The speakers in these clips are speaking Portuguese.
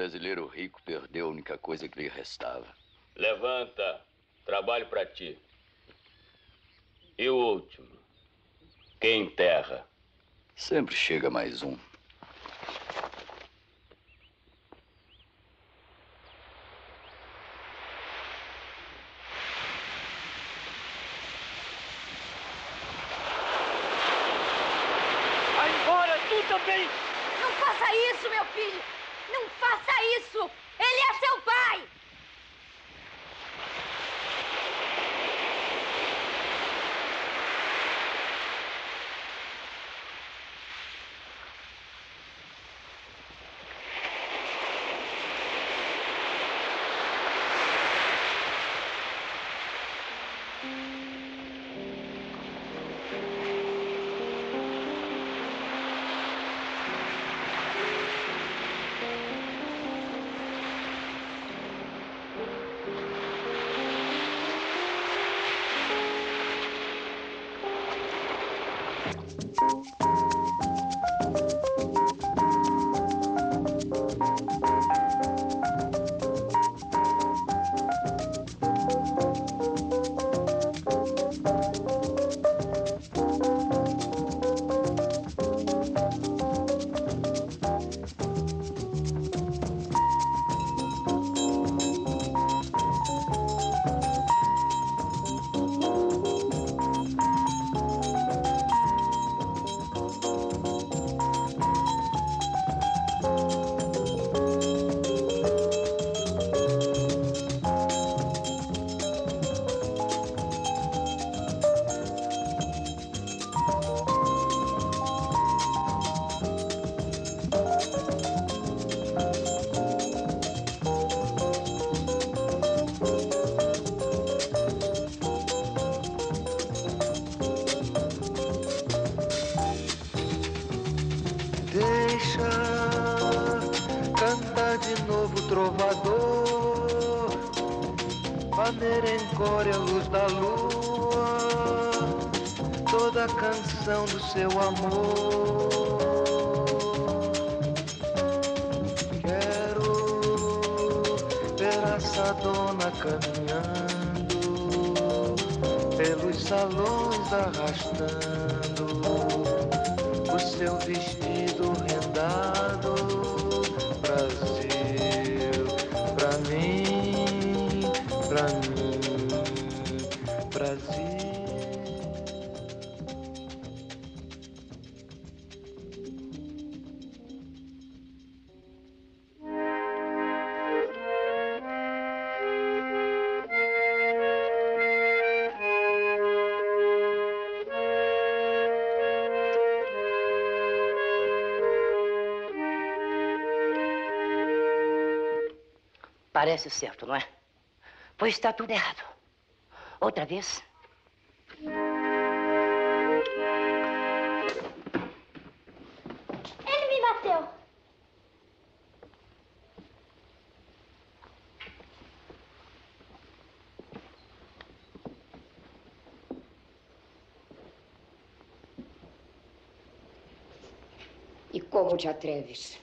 brasileiro rico perdeu a única coisa que lhe restava. Levanta, trabalho para ti. E o último? Quem enterra? Sempre chega mais um. Seu amor. Parece certo, não é? Pois está tudo errado. Outra vez. Ele me bateu. E como te atreves?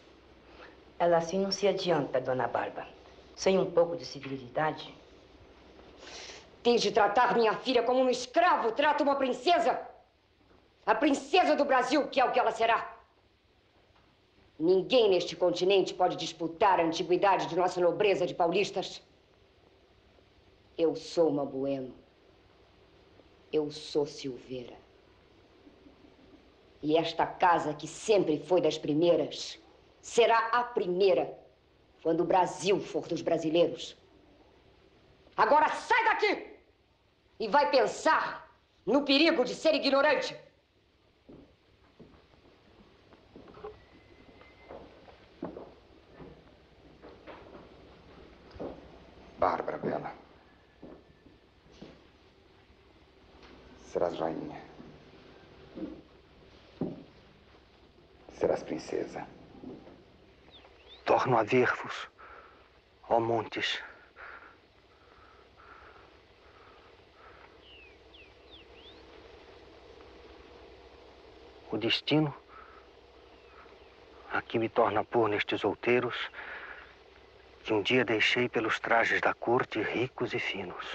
Ela assim não se adianta, dona Barba sem um pouco de civilidade? Tens de tratar minha filha como um escravo trata uma princesa? A princesa do Brasil, que é o que ela será. Ninguém neste continente pode disputar a antiguidade de nossa nobreza de paulistas. Eu sou uma Bueno. Eu sou Silveira. E esta casa, que sempre foi das primeiras, será a primeira quando o Brasil for dos brasileiros. Agora sai daqui e vai pensar no perigo de ser ignorante. Bárbara Bela. Serás rainha. Serás princesa. Torno a ver-vos, ó montes. O destino aqui me torna pôr nestes outeiros que um dia deixei pelos trajes da corte ricos e finos.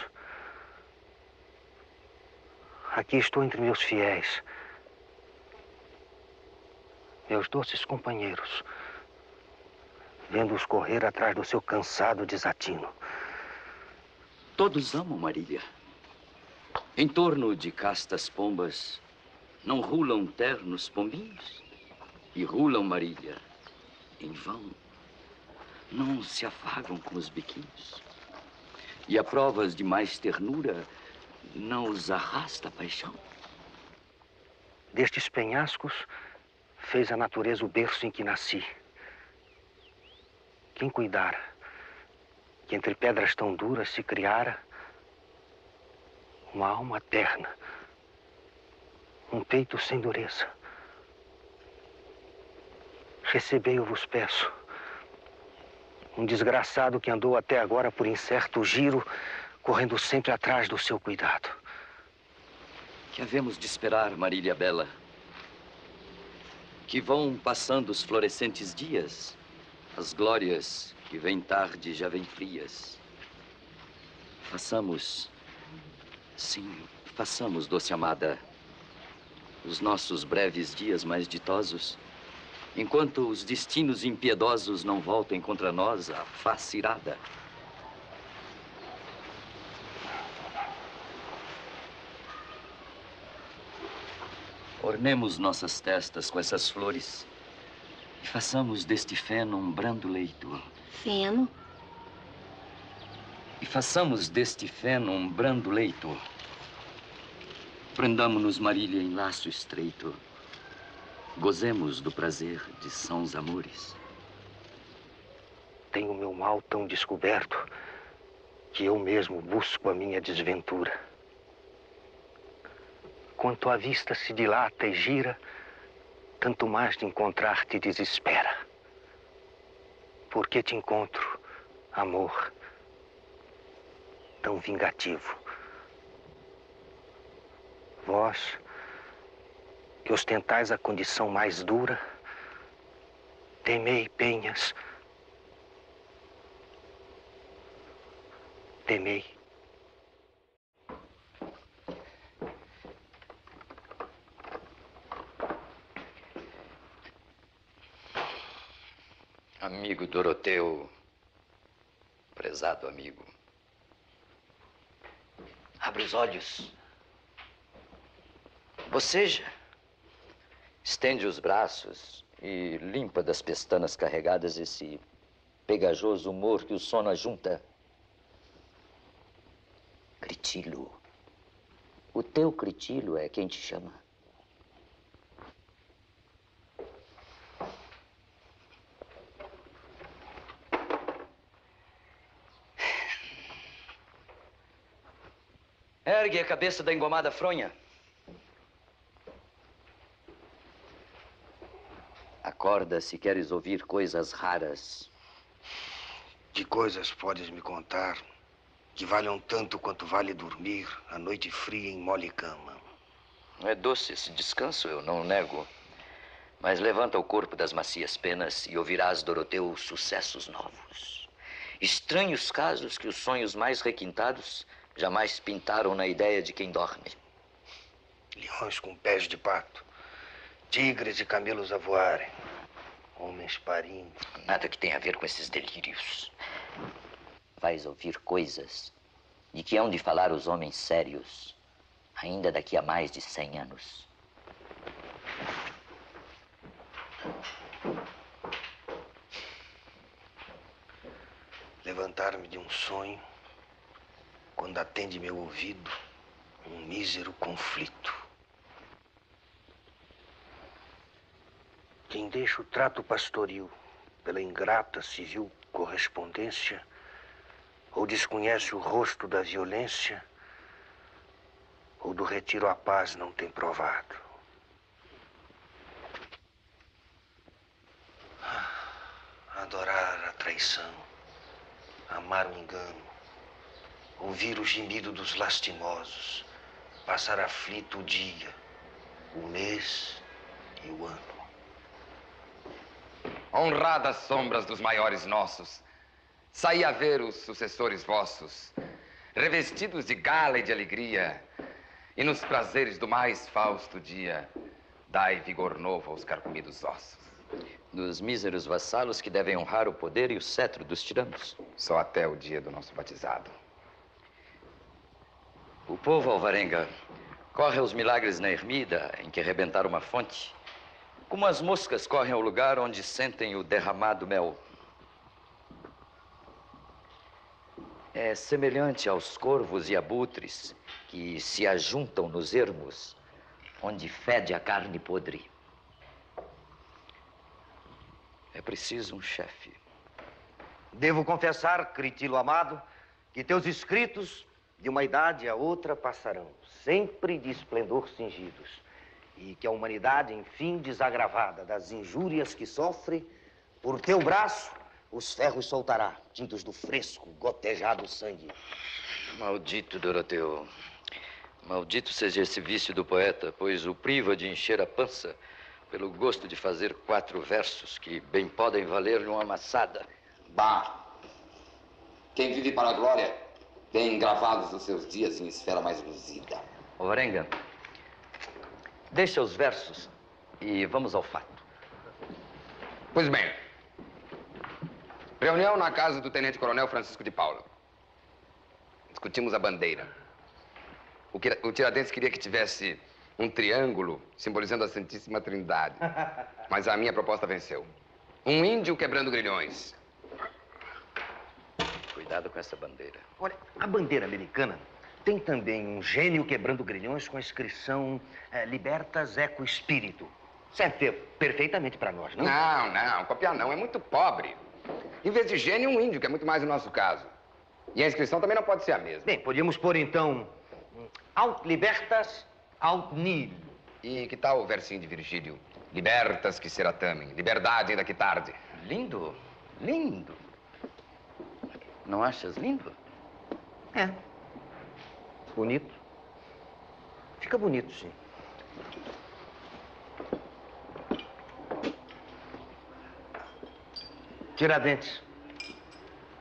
Aqui estou entre meus fiéis, meus doces companheiros, vendo-os correr atrás do seu cansado desatino. Todos amam Marília. Em torno de castas pombas, não rulam ternos pombinhos? E rulam Marília em vão não se afagam com os biquinhos. E a provas de mais ternura não os arrasta a paixão. Destes penhascos fez a natureza o berço em que nasci. Quem cuidara que entre pedras tão duras se criara uma alma terna, um peito sem dureza. Recebei, eu vos peço um desgraçado que andou até agora por incerto giro, correndo sempre atrás do seu cuidado. Que havemos de esperar, Marília Bela? Que vão passando os florescentes dias, as glórias que vêm tarde já vêm frias. Façamos, sim, façamos, doce amada, os nossos breves dias mais ditosos enquanto os destinos impiedosos não voltem contra nós a face irada. Ornemos nossas testas com essas flores e façamos deste feno um brando leito. Feno? E façamos deste feno um brando leito. Prendamo-nos, Marília, em laço estreito. Gozemos do prazer de sãos amores. Tenho meu mal tão descoberto que eu mesmo busco a minha desventura. Quanto a vista se dilata e gira, tanto mais de encontrar-te desespera. Porque te encontro, amor, tão vingativo. Vós, que ostentais a condição mais dura, temei penhas, temei. Amigo Doroteu, prezado amigo, abre os olhos. Boceja. Estende os braços e limpa das pestanas carregadas esse pegajoso humor que o sono ajunta. Critilo. O teu critilo é quem te chama. Ergue a cabeça da engomada fronha. Acorda se queres ouvir coisas raras. Que coisas podes me contar que valham tanto quanto vale dormir a noite fria em mole cama? É doce esse descanso, eu não nego. Mas levanta o corpo das macias penas e ouvirás, Doroteu, sucessos novos. Estranhos casos que os sonhos mais requintados Jamais pintaram na ideia de quem dorme. Leões com pés de pato, tigres e camelos a voarem, homens parindo. Nada que tenha a ver com esses delírios. Vais ouvir coisas de que hão de falar os homens sérios, ainda daqui a mais de cem anos. Levantar-me de um sonho quando atende meu ouvido um mísero conflito. Quem deixa o trato pastoril pela ingrata civil correspondência ou desconhece o rosto da violência ou do retiro à paz não tem provado. Adorar a traição, amar o engano, ouvir o gemido dos lastimosos, passar aflito o dia, o mês e o ano. Honradas sombras dos maiores nossos, saí a ver os sucessores vossos, revestidos de gala e de alegria, e nos prazeres do mais fausto dia, dai vigor novo aos carcomidos ossos. Dos míseros vassalos que devem honrar o poder e o cetro dos tiranos. Só até o dia do nosso batizado. O povo alvarenga corre aos milagres na ermida em que arrebentaram uma fonte, como as moscas correm ao lugar onde sentem o derramado mel. É semelhante aos corvos e abutres que se ajuntam nos ermos onde fede a carne podre. É preciso um chefe. Devo confessar, Critilo amado, que teus escritos de uma idade a outra passarão, sempre de esplendor cingidos, e que a humanidade, enfim, desagravada das injúrias que sofre, por teu braço os ferros soltará, tintos do fresco, gotejado sangue. Maldito Doroteu. Maldito seja esse vício do poeta, pois o priva de encher a pança pelo gosto de fazer quatro versos que bem podem valer-lhe uma amassada. Bah! Quem vive para a glória tem gravados os seus dias em esfera mais luzida. Orenga, deixa os versos e vamos ao fato. Pois bem. Reunião na casa do Tenente Coronel Francisco de Paula. Discutimos a bandeira. O, que, o Tiradentes queria que tivesse um triângulo simbolizando a Santíssima Trindade. Mas a minha proposta venceu. Um índio quebrando grilhões. Cuidado com essa bandeira. Olha, a bandeira americana tem também um gênio quebrando grilhões com a inscrição eh, Libertas Eco Espírito. Serve perfeitamente para nós, não? Não, não, copiar não, é muito pobre. Em vez de gênio, um índio, que é muito mais o nosso caso. E a inscrição também não pode ser a mesma. Bem, podíamos pôr então. Aut libertas, aut nil. E que tal o versinho de Virgílio? Libertas que será tamem, liberdade ainda que tarde. Lindo, lindo. Não achas lindo? É. Bonito. Fica bonito, sim. Tiradentes.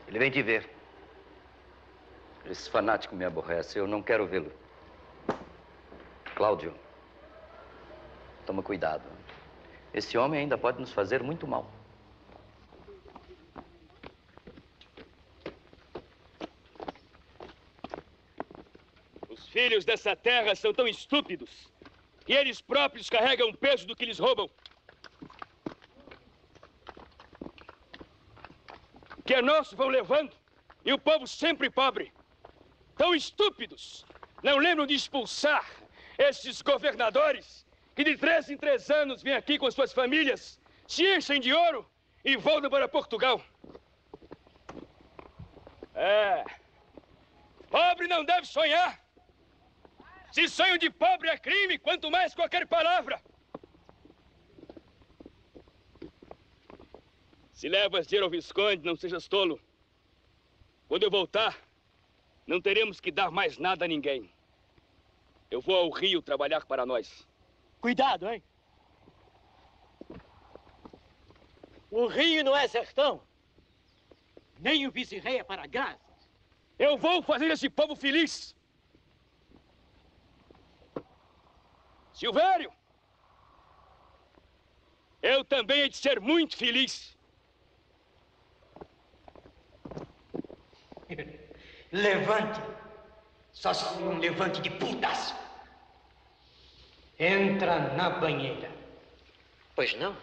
Ele vem te ver. Esse fanático me aborrece. Eu não quero vê-lo. Cláudio, toma cuidado. Esse homem ainda pode nos fazer muito mal. Os filhos dessa terra são tão estúpidos que eles próprios carregam o peso do que lhes roubam. Que é nosso vão levando e o povo sempre pobre. Tão estúpidos, não lembram de expulsar esses governadores que de três em três anos vêm aqui com as suas famílias, se enchem de ouro e voltam para Portugal. É. Pobre não deve sonhar. Se sonho de pobre é crime, quanto mais qualquer palavra. Se levas dinheiro ao Visconde, não sejas tolo. Quando eu voltar, não teremos que dar mais nada a ninguém. Eu vou ao Rio trabalhar para nós. Cuidado, hein? O Rio não é sertão. Nem o vice-rei é para graças. Eu vou fazer esse povo feliz. Silvério, eu também hei de ser muito feliz. Levante. Só se for um levante de putas. Entra na banheira. Pois não.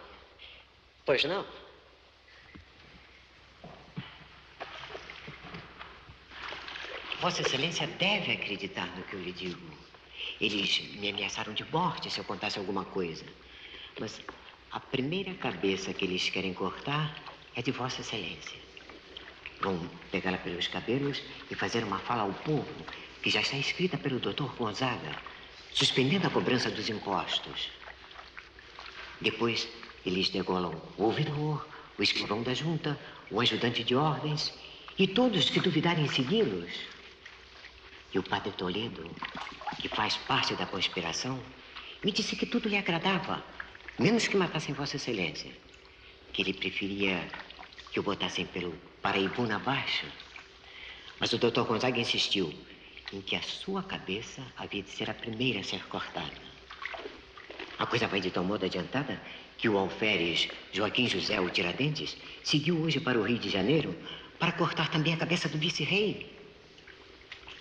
Pois não. Vossa Excelência deve acreditar no que eu lhe digo. Eles me ameaçaram de morte se eu contasse alguma coisa. Mas a primeira cabeça que eles querem cortar é de Vossa Excelência. Vão pegá-la pelos cabelos e fazer uma fala ao povo que já está escrita pelo Dr. Gonzaga, suspendendo a cobrança dos impostos. Depois, eles degolam o ouvidor, o escrivão da junta, o ajudante de ordens e todos que duvidarem em segui-los. E o padre Toledo, que faz parte da conspiração, me disse que tudo lhe agradava, menos que matassem Vossa Excelência. Que ele preferia que o botassem pelo Paraibuna abaixo. Mas o doutor Gonzaga insistiu em que a sua cabeça havia de ser a primeira a ser cortada. A coisa vai de tal modo adiantada que o alferes Joaquim José o Tiradentes seguiu hoje para o Rio de Janeiro para cortar também a cabeça do vice-rei.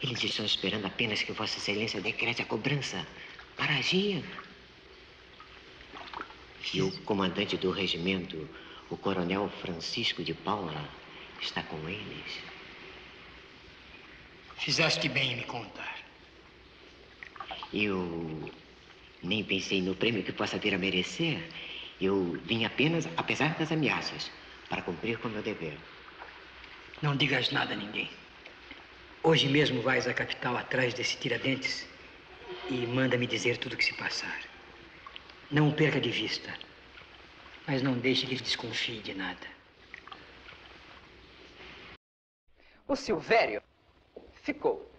Eles estão esperando apenas que Vossa Excelência decrete a cobrança para agir. E o comandante do regimento, o coronel Francisco de Paula, está com eles. Fizeste bem em me contar. Eu nem pensei no prêmio que possa vir a merecer. Eu vim apenas, apesar das ameaças, para cumprir com meu dever. Não digas nada a ninguém. Hoje mesmo vais à capital atrás desse Tiradentes e manda-me dizer tudo o que se passar. Não o perca de vista, mas não deixe que ele desconfie de nada. O Silvério ficou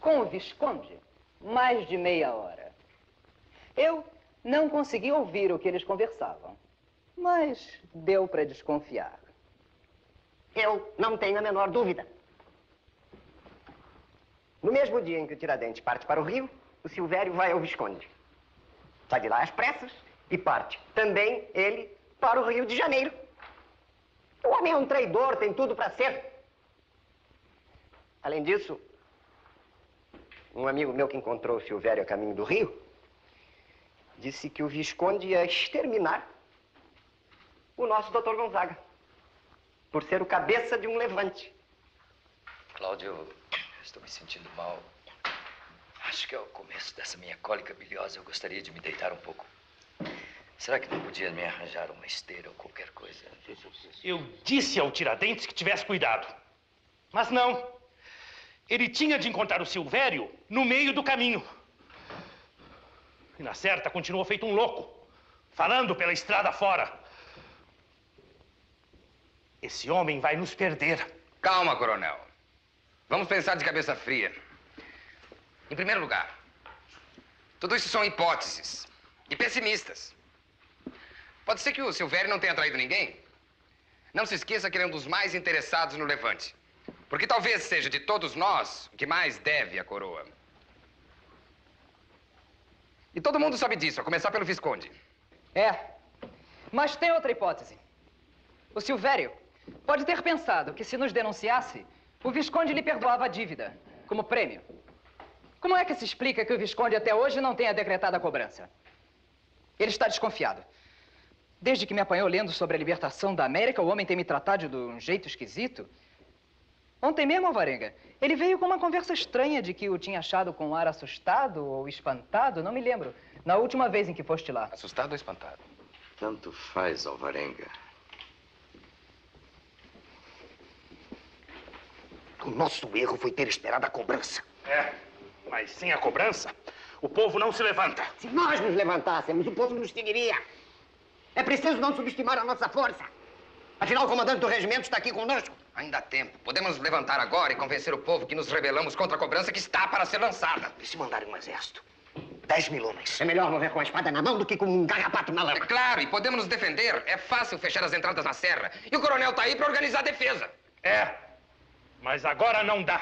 com o Visconde mais de meia hora. Eu não consegui ouvir o que eles conversavam, mas deu para desconfiar. Eu não tenho a menor dúvida. No mesmo dia em que o Tiradentes parte para o Rio, o Silvério vai ao Visconde. Sai de lá às pressas e parte também ele para o Rio de Janeiro. O homem é um traidor, tem tudo para ser. Além disso, um amigo meu que encontrou o Silvério a caminho do Rio disse que o Visconde ia exterminar o nosso Dr. Gonzaga por ser o cabeça de um levante. Cláudio, estou me sentindo mal. Acho que é o começo dessa minha cólica biliosa. Eu gostaria de me deitar um pouco. Será que não podia me arranjar uma esteira ou qualquer coisa? Eu disse ao Tiradentes que tivesse cuidado. Mas não. Ele tinha de encontrar o Silvério no meio do caminho. E na certa continuou feito um louco, falando pela estrada fora. Esse homem vai nos perder. Calma, coronel. Vamos pensar de cabeça fria. Em primeiro lugar, tudo isso são hipóteses e pessimistas. Pode ser que o Silvério não tenha traído ninguém. Não se esqueça que ele é um dos mais interessados no levante. Porque talvez seja de todos nós o que mais deve à coroa. E todo mundo sabe disso, a começar pelo Visconde. É, mas tem outra hipótese. O Silvério pode ter pensado que se nos denunciasse, o Visconde lhe perdoava a dívida, como prêmio. Como é que se explica que o Visconde até hoje não tenha decretado a cobrança? Ele está desconfiado. Desde que me apanhou lendo sobre a libertação da América, o homem tem me tratado de um jeito esquisito. Ontem mesmo, Alvarenga, ele veio com uma conversa estranha de que o tinha achado com um ar assustado ou espantado, não me lembro. Na última vez em que foste lá. Assustado ou espantado? Tanto faz, Alvarenga. O nosso erro foi ter esperado a cobrança. É, mas sem a cobrança, o povo não se levanta. Se nós nos levantássemos, o povo nos seguiria. É preciso não subestimar a nossa força. Afinal, o comandante do regimento está aqui conosco. Ainda há tempo. Podemos nos levantar agora e convencer o povo que nos rebelamos contra a cobrança que está para ser lançada. E se mandarem um exército? Dez mil homens. É melhor morrer com a espada na mão do que com um garrapato na lama. É claro, e podemos nos defender. É fácil fechar as entradas na serra. E o coronel está aí para organizar a defesa. É, mas agora não dá.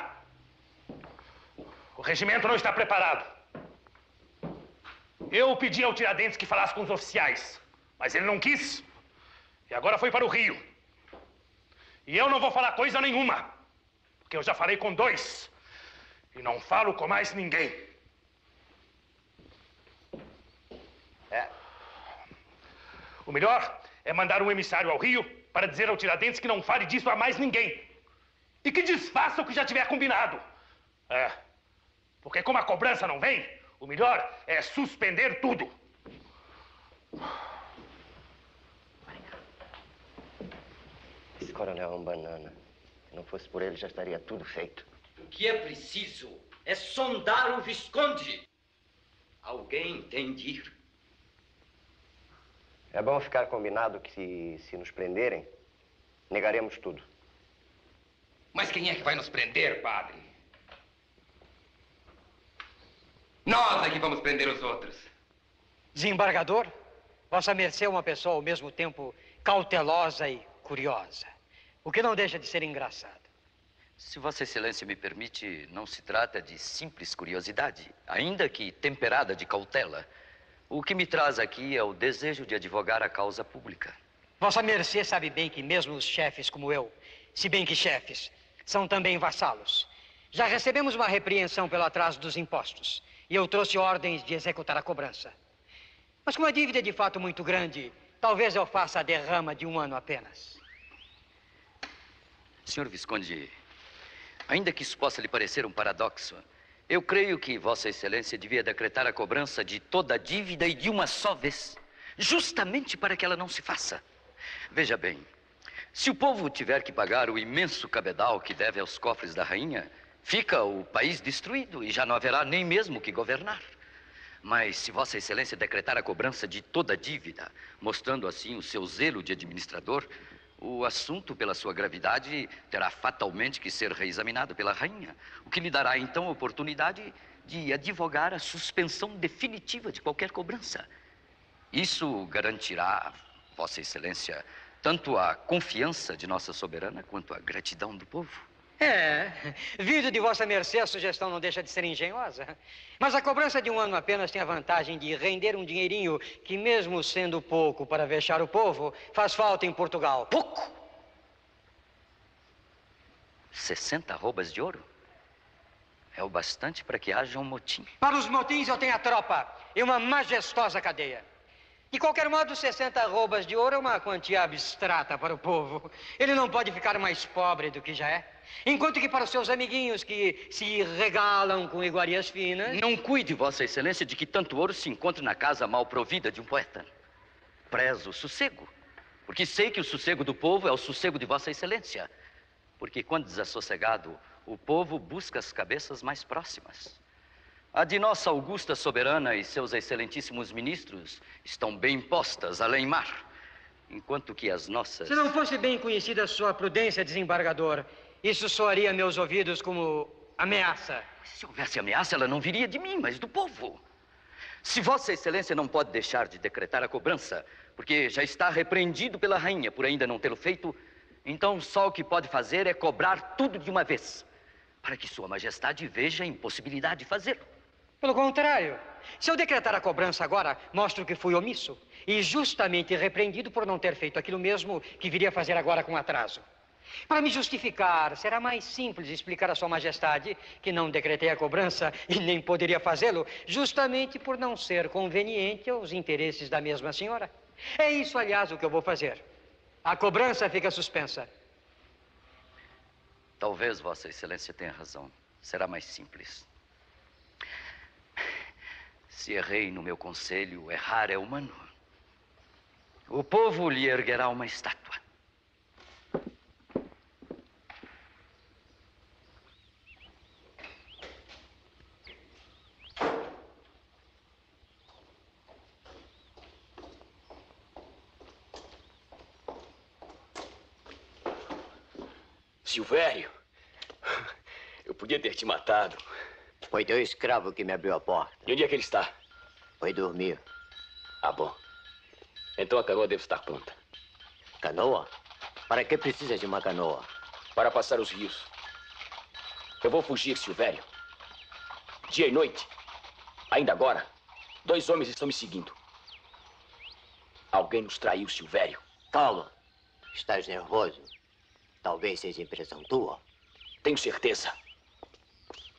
O regimento não está preparado. Eu pedi ao Tiradentes que falasse com os oficiais, mas ele não quis. E agora foi para o Rio. E eu não vou falar coisa nenhuma, porque eu já falei com dois. E não falo com mais ninguém. É. O melhor é mandar um emissário ao Rio para dizer ao Tiradentes que não fale disso a mais ninguém. E que desfaça o que já tiver combinado. É. Porque como a cobrança não vem, o melhor é suspender tudo. Esse coronel é um banana. Se não fosse por ele, já estaria tudo feito. O que é preciso é sondar o Visconde. Alguém tem de ir. É bom ficar combinado que, se nos prenderem, negaremos tudo. Mas quem é que vai nos prender, padre? Nós é que vamos prender os outros. Desembargador, Vossa Mercê é uma pessoa ao mesmo tempo cautelosa e curiosa, o que não deixa de ser engraçado. Se Vossa Excelência me permite, não se trata de simples curiosidade, ainda que temperada de cautela. O que me traz aqui é o desejo de advogar a causa pública. Vossa Mercê sabe bem que mesmo os chefes como eu, se bem que chefes, são também vassalos. Já recebemos uma repreensão pelo atraso dos impostos e eu trouxe ordens de executar a cobrança. Mas como a dívida é de fato muito grande, talvez eu faça a derrama de um ano apenas. Senhor Visconde, ainda que isso possa lhe parecer um paradoxo, eu creio que Vossa Excelência devia decretar a cobrança de toda a dívida e de uma só vez, justamente para que ela não se faça. Veja bem, se o povo tiver que pagar o imenso cabedal que deve aos cofres da rainha, fica o país destruído e já não haverá nem mesmo que governar. Mas se Vossa Excelência decretar a cobrança de toda a dívida, mostrando assim o seu zelo de administrador, o assunto, pela sua gravidade, terá fatalmente que ser reexaminado pela rainha, o que lhe dará então a oportunidade de advogar a suspensão definitiva de qualquer cobrança. Isso garantirá, Vossa Excelência, tanto a confiança de nossa soberana quanto a gratidão do povo. É, vindo de Vossa Mercê, a sugestão não deixa de ser engenhosa. Mas a cobrança de um ano apenas tem a vantagem de render um dinheirinho que, mesmo sendo pouco para vexar o povo, faz falta em Portugal. Pouco? 60 arrobas de ouro? É o bastante para que haja um motim. Para os motins eu tenho a tropa e uma majestosa cadeia. De qualquer modo, 60 arrobas de ouro é uma quantia abstrata para o povo. Ele não pode ficar mais pobre do que já é. Enquanto que para os seus amiguinhos que se regalam com iguarias finas. Não cuide, Vossa Excelência, de que tanto ouro se encontre na casa mal provida de um poeta. Prezo o sossego, porque sei que o sossego do povo é o sossego de Vossa Excelência. Porque quando desassossegado, o povo busca as cabeças mais próximas. A de nossa augusta soberana e seus excelentíssimos ministros estão bem postas além mar, enquanto que as nossas. Se não fosse bem conhecida sua prudência, desembargador, isso soaria a meus ouvidos como ameaça. Se houvesse ameaça, ela não viria de mim, mas do povo. Se Vossa Excelência não pode deixar de decretar a cobrança, porque já está repreendido pela rainha por ainda não tê-lo feito, então só o que pode fazer é cobrar tudo de uma vez, para que Sua Majestade veja a impossibilidade de fazê-lo. Pelo contrário, se eu decretar a cobrança agora, mostro que fui omisso e justamente repreendido por não ter feito aquilo mesmo que viria fazer agora com atraso. Para me justificar, será mais simples explicar a Sua Majestade que não decretei a cobrança e nem poderia fazê-lo, justamente por não ser conveniente aos interesses da mesma senhora. É isso, aliás, o que eu vou fazer. A cobrança fica suspensa. Talvez Vossa Excelência tenha razão. Será mais simples. Se errei no meu conselho, errar é humano. O povo lhe erguerá uma estátua. Silvério, eu podia ter te matado. Foi teu escravo que me abriu a porta. E onde é que ele está? Foi dormir. Ah, bom. Então a canoa deve estar pronta. Canoa? Para que precisa de uma canoa? Para passar os rios. Eu vou fugir, Silvério. Dia e noite. Ainda agora, dois homens estão me seguindo. Alguém nos traiu, Silvério. Calma. Estás nervoso? Talvez seja impressão tua. Tenho certeza.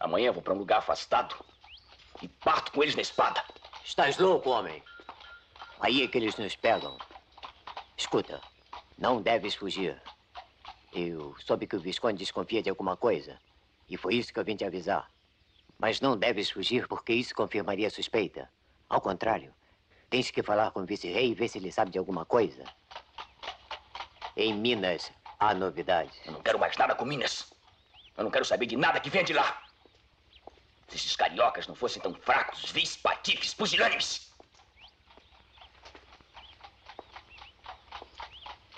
Amanhã vou para um lugar afastado e parto com eles na espada. Estás louco, homem? Aí é que eles nos pegam. Escuta, não deves fugir. Eu soube que o Visconde desconfia de alguma coisa. E foi isso que eu vim te avisar. Mas não deves fugir porque isso confirmaria a suspeita. Ao contrário, tens que falar com o vice-rei e ver se ele sabe de alguma coisa. Em Minas há novidades. Eu não quero mais nada com Minas. Eu não quero saber de nada que venha de lá. Se esses cariocas não fossem tão fracos, vis, patifes, pusilânimes.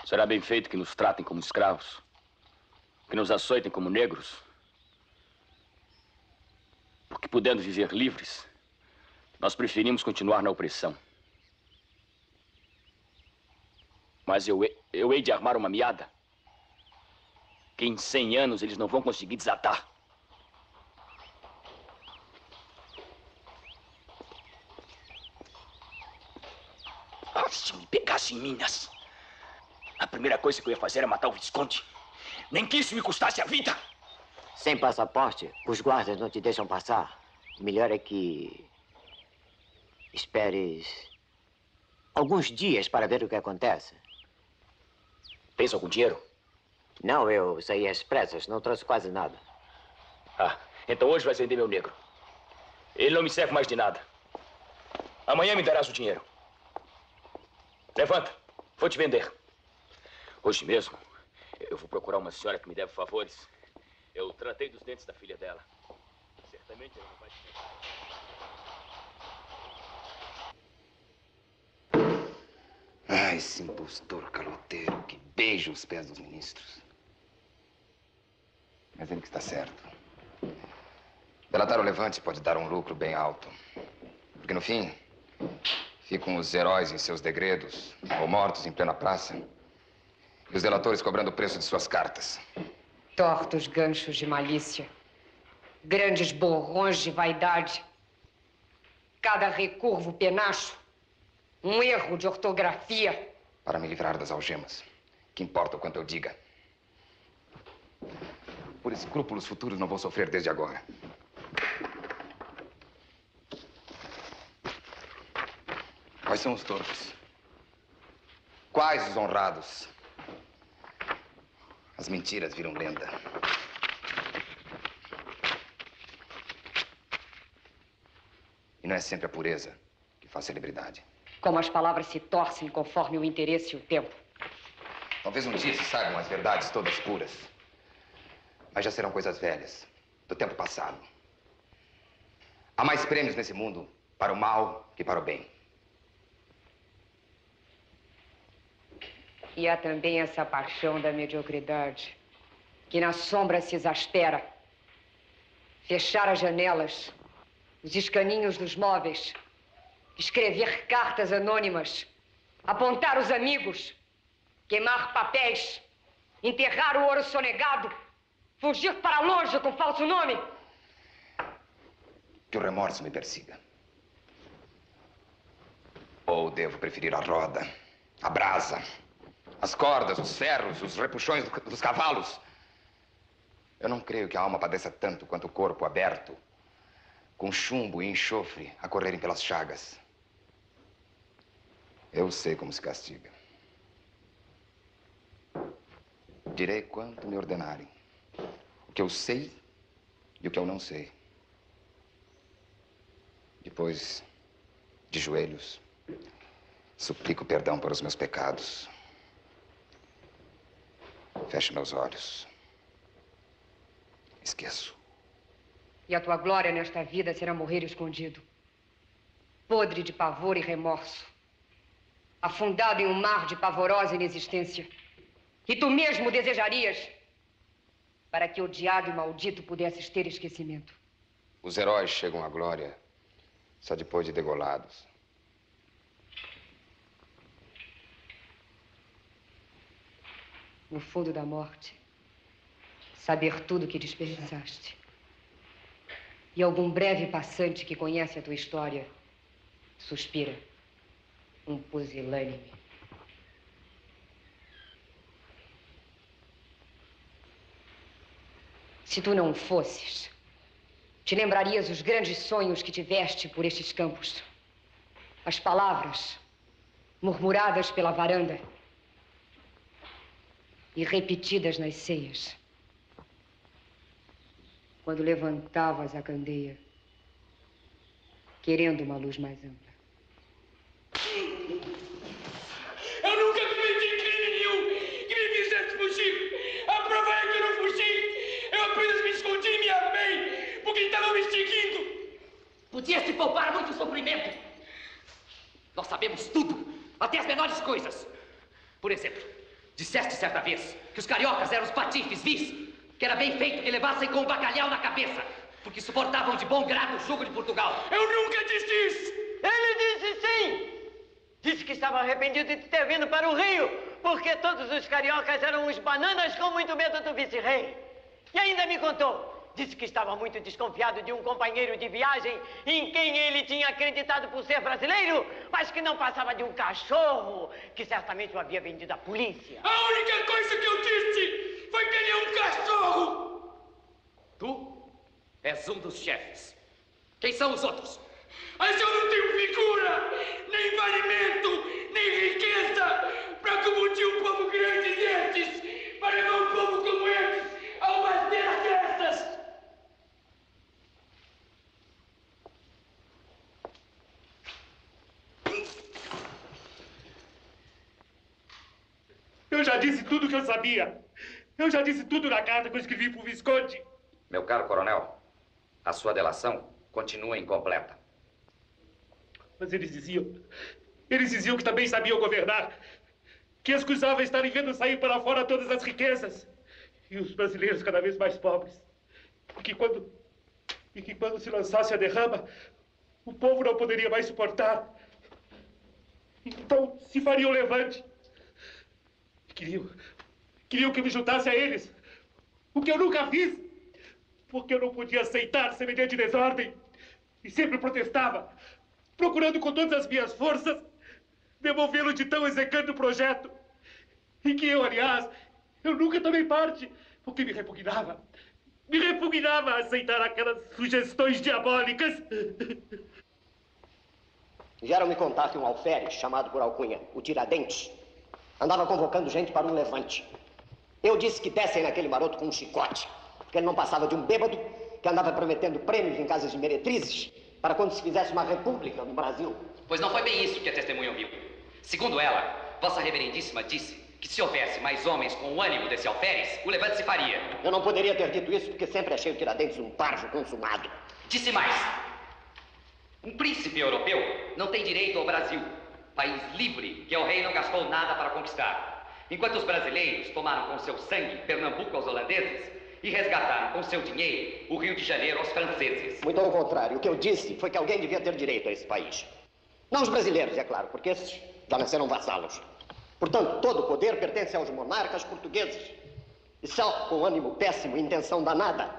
Será bem feito que nos tratem como escravos, que nos açoitem como negros. Porque, podendo viver livres, nós preferimos continuar na opressão. Mas eu, eu hei de armar uma miada que em 100 anos eles não vão conseguir desatar. Ah, se me pegasse em Minas, a primeira coisa que eu ia fazer era matar o Visconde. Nem que isso me custasse a vida. Sem passaporte, os guardas não te deixam passar. O melhor é que. esperes. alguns dias para ver o que acontece. Tens algum dinheiro? Não, eu saí às pressas, não trouxe quase nada. Ah, então hoje vais vender meu negro. Ele não me serve mais de nada. Amanhã me darás o dinheiro. Levanta, vou te vender. Hoje mesmo, eu vou procurar uma senhora que me deve favores. Eu tratei dos dentes da filha dela. Certamente ela não vai te Ah, esse impostor caloteiro que beija os pés dos ministros. Mas ele que está certo. Delatar o levante pode dar um lucro bem alto. Porque no fim, ficam os heróis em seus degredos, ou mortos em plena praça, e os delatores cobrando o preço de suas cartas. Tortos ganchos de malícia, grandes borrões de vaidade, cada recurvo penacho, um erro de ortografia. Para me livrar das algemas. Que importa o quanto eu diga. Por escrúpulos futuros não vou sofrer desde agora. Quais são os torpes? Quais os honrados? As mentiras viram lenda. E não é sempre a pureza que faz celebridade. Como as palavras se torcem conforme o interesse e o tempo. Talvez um dia se saibam as verdades todas puras. Mas já serão coisas velhas, do tempo passado. Há mais prêmios nesse mundo para o mal que para o bem. E há também essa paixão da mediocridade, que na sombra se exaspera. Fechar as janelas, os escaninhos dos móveis, escrever cartas anônimas, apontar os amigos, queimar papéis, enterrar o ouro sonegado, fugir para longe com falso nome. Que o remorso me persiga. Ou devo preferir a roda, a brasa, as cordas, os ferros, os repuxões do- dos cavalos. Eu não creio que a alma padeça tanto quanto o corpo aberto, com chumbo e enxofre a correrem pelas chagas. Eu sei como se castiga. Direi quanto me ordenarem. O que eu sei e o que eu não sei. Depois, de joelhos, suplico perdão por os meus pecados. Fecho meus olhos. Esqueço. E a tua glória nesta vida será morrer escondido, podre de pavor e remorso, afundado em um mar de pavorosa inexistência. E tu mesmo desejarias para que odiado e maldito pudesses ter esquecimento. Os heróis chegam à glória só depois de degolados. No fundo da morte, saber tudo que desperdiçaste. E algum breve passante que conhece a tua história suspira, um pusilânime. Se tu não fosses, te lembrarias os grandes sonhos que tiveste por estes campos. As palavras murmuradas pela varanda e repetidas nas ceias. Quando levantavas a candeia querendo uma luz mais ampla. Eu nunca cometi crime nenhum que me fizesse fugir. A prova é que eu não fugi. Eu apenas me escondi e me armei porque estavam me extinguindo. Podia se poupar muito sofrimento. Nós sabemos tudo, até as menores coisas. Por exemplo, disseste certa vez que os cariocas eram os patifes vis, que era bem feito que levassem com um bacalhau na cabeça, porque suportavam de bom grado o jugo de Portugal. Eu nunca disse isso! Ele disse sim! Disse que estava arrependido de ter vindo para o Rio, porque todos os cariocas eram uns bananas com muito medo do vice-rei. E ainda me contou. Disse que estava muito desconfiado de um companheiro de viagem em quem ele tinha acreditado por ser brasileiro, mas que não passava de um cachorro que certamente o havia vendido à polícia. A única coisa que eu disse foi que ele é um cachorro! Tu és um dos chefes. Quem são os outros? Mas eu não tenho figura, nem valimento, nem riqueza para combater um povo grande destes, para levar um povo como estes a umas terras destas. Eu já disse tudo o que eu sabia. Eu já disse tudo na carta que eu escrevi pro Visconde. Meu caro coronel, a sua delação continua incompleta. Mas eles diziam. Eles diziam que também sabiam governar. Que escusava estarem vendo sair para fora todas as riquezas. E os brasileiros cada vez mais pobres. E que quando. E que quando se lançasse a derrama, o povo não poderia mais suportar. Então se faria o levante. Queriam. Queriam que me juntasse a eles. O que eu nunca fiz. Porque eu não podia aceitar semelhante desordem. E sempre protestava procurando com todas as minhas forças devolvê-lo de tão execrante projeto. E que eu, aliás, eu nunca tomei parte, porque me repugnava. Me repugnava aceitar aquelas sugestões diabólicas. Vieram me contar que um alferes, chamado por alcunha, o Tiradentes, andava convocando gente para um levante. Eu disse que dessem naquele maroto com um chicote, porque ele não passava de um bêbado que andava prometendo prêmios em casas de meretrizes para quando se fizesse uma república no Brasil. Pois não foi bem isso que a testemunha ouviu. Segundo ela, Vossa Reverendíssima disse que se houvesse mais homens com o ânimo desse alferes, o levante se faria. Eu não poderia ter dito isso porque sempre achei o Tiradentes um parvo consumado. Disse mais. Um príncipe europeu não tem direito ao Brasil, país livre que o rei não gastou nada para conquistar. Enquanto os brasileiros tomaram com seu sangue Pernambuco aos holandeses, e resgataram com seu dinheiro o Rio de Janeiro aos franceses. Muito ao contrário. O que eu disse foi que alguém devia ter direito a esse país. Não os brasileiros, é claro, porque esses já nasceram vassalos. Portanto, todo o poder pertence aos monarcas portugueses. E só com ânimo péssimo e intenção danada,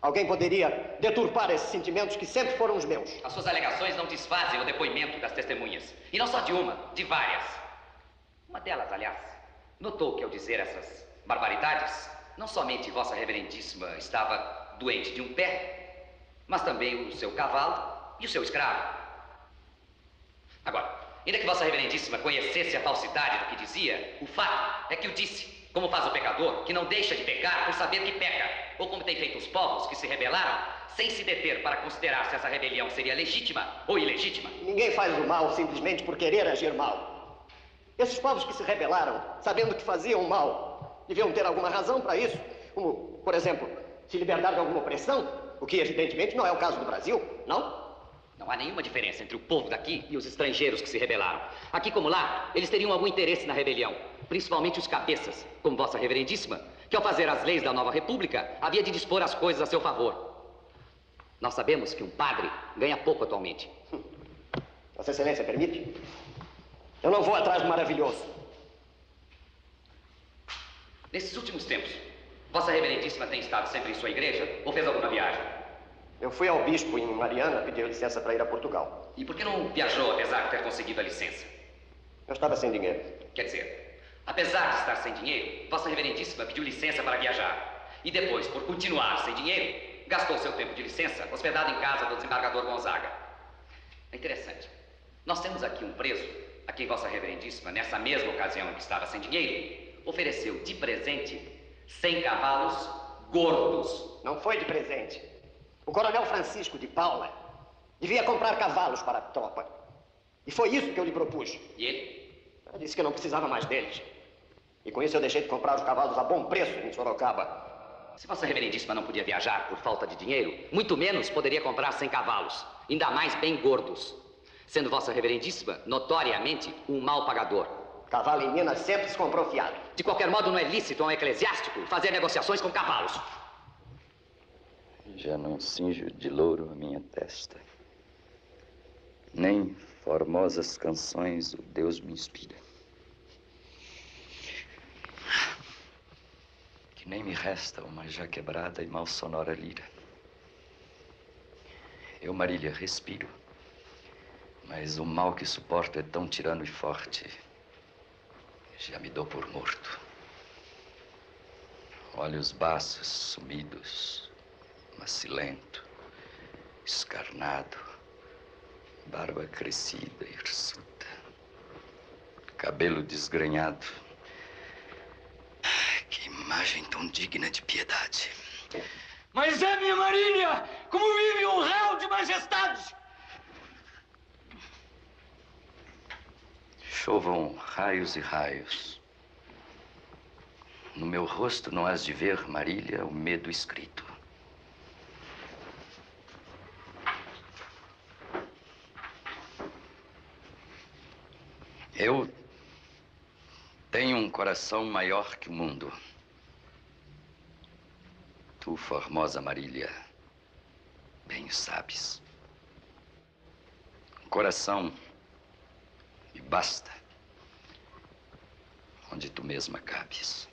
alguém poderia deturpar esses sentimentos que sempre foram os meus. As suas alegações não desfazem o depoimento das testemunhas. E não só de uma, de várias. Uma delas, aliás, notou que ao dizer essas barbaridades, não somente Vossa Reverendíssima estava doente de um pé, mas também o seu cavalo e o seu escravo. Agora, ainda que Vossa Reverendíssima conhecesse a falsidade do que dizia, o fato é que o disse, como faz o pecador, que não deixa de pecar por saber que peca, ou como tem feito os povos que se rebelaram, sem se deter para considerar se essa rebelião seria legítima ou ilegítima. Ninguém faz o mal simplesmente por querer agir mal. Esses povos que se rebelaram, sabendo que faziam mal, deviam ter alguma razão para isso, como, por exemplo, se libertar de alguma opressão, o que evidentemente não é o caso do Brasil, não? Não há nenhuma diferença entre o povo daqui e os estrangeiros que se rebelaram. Aqui como lá, eles teriam algum interesse na rebelião, principalmente os cabeças, como Vossa Reverendíssima, que ao fazer as leis da nova república havia de dispor as coisas a seu favor. Nós sabemos que um padre ganha pouco atualmente. Vossa Excelência permite? Eu não vou atrás do maravilhoso. Nesses últimos tempos, Vossa Reverendíssima tem estado sempre em sua igreja ou fez alguma viagem? Eu fui ao bispo em Mariana pedir licença para ir a Portugal. E por que não viajou apesar de ter conseguido a licença? Eu estava sem dinheiro. Quer dizer, apesar de estar sem dinheiro, Vossa Reverendíssima pediu licença para viajar. E depois, por continuar sem dinheiro, gastou seu tempo de licença hospedado em casa do desembargador Gonzaga. É interessante. Nós temos aqui um preso a quem Vossa Reverendíssima, nessa mesma ocasião em que estava sem dinheiro, ofereceu de presente 100 cavalos gordos. Não foi de presente. O coronel Francisco de Paula Devia comprar cavalos para a tropa. E foi isso que eu lhe propus. E ele? Eu disse que não precisava mais deles. E com isso eu deixei de comprar os cavalos a bom preço em Sorocaba. Se Vossa Reverendíssima não podia viajar por falta de dinheiro, muito menos poderia comprar sem cavalos, ainda mais bem gordos. Sendo Vossa Reverendíssima, notoriamente, um mal pagador. Cavalo em Minas sempre se comprou fiado. De qualquer modo, não é lícito a um eclesiástico fazer negociações com cavalos. Já não cinjo de louro a minha testa. Nem formosas canções o Deus me inspira. Que nem me resta uma já quebrada e mal sonora lira. Eu, Marília, respiro. Mas o mal que suporto é tão tirano e forte. Já me dou por morto. Olhos baços, sumidos, macilento, escarnado, barba crescida, hirsuta, cabelo desgrenhado. Que imagem tão digna de piedade. Mas é, minha Marília, como vive um réu de majestade! Chovam raios e raios. No meu rosto não has de ver, Marília, o medo escrito. Eu tenho um coração maior que o mundo. Tu, formosa Marília, bem o sabes. Coração e basta. Onde tu mesma cabes.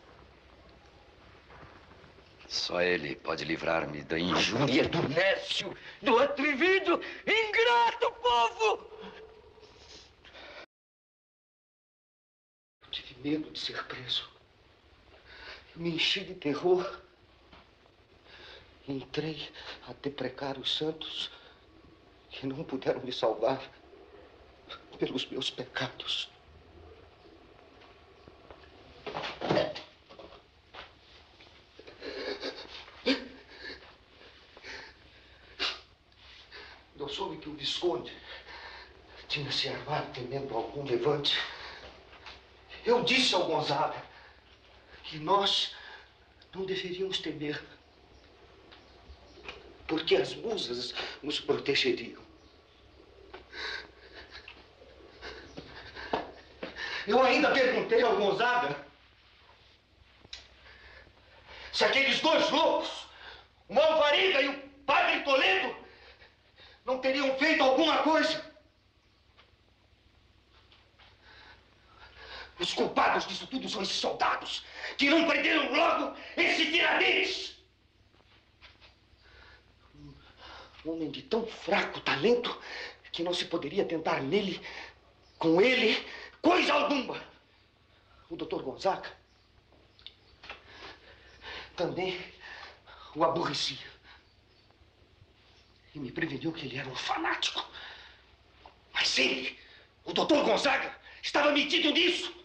Só ele pode livrar-me da injúria do nécio, do atrevido, ingrato povo! Tive medo de ser preso. Eu me enchi de terror. Entrei a deprecar os santos que não puderam me salvar pelos meus pecados. Eu soube que o Visconde tinha se armado temendo algum levante. Eu disse ao Gonzaga que nós não deveríamos temer, porque as musas nos protegeriam. Eu ainda perguntei ao Gonzaga se aqueles dois loucos, o Malvariga e o Padre Toledo, não teriam feito alguma coisa. Os culpados disso tudo são esses soldados que não prenderam logo esse Tiradentes. Um homem de tão fraco talento que não se poderia tentar nele, com ele, coisa alguma. O doutor Gonzaga também o aborrecia. E me preveniu que ele era um fanático. Mas ele, o doutor Gonzaga, estava metido nisso.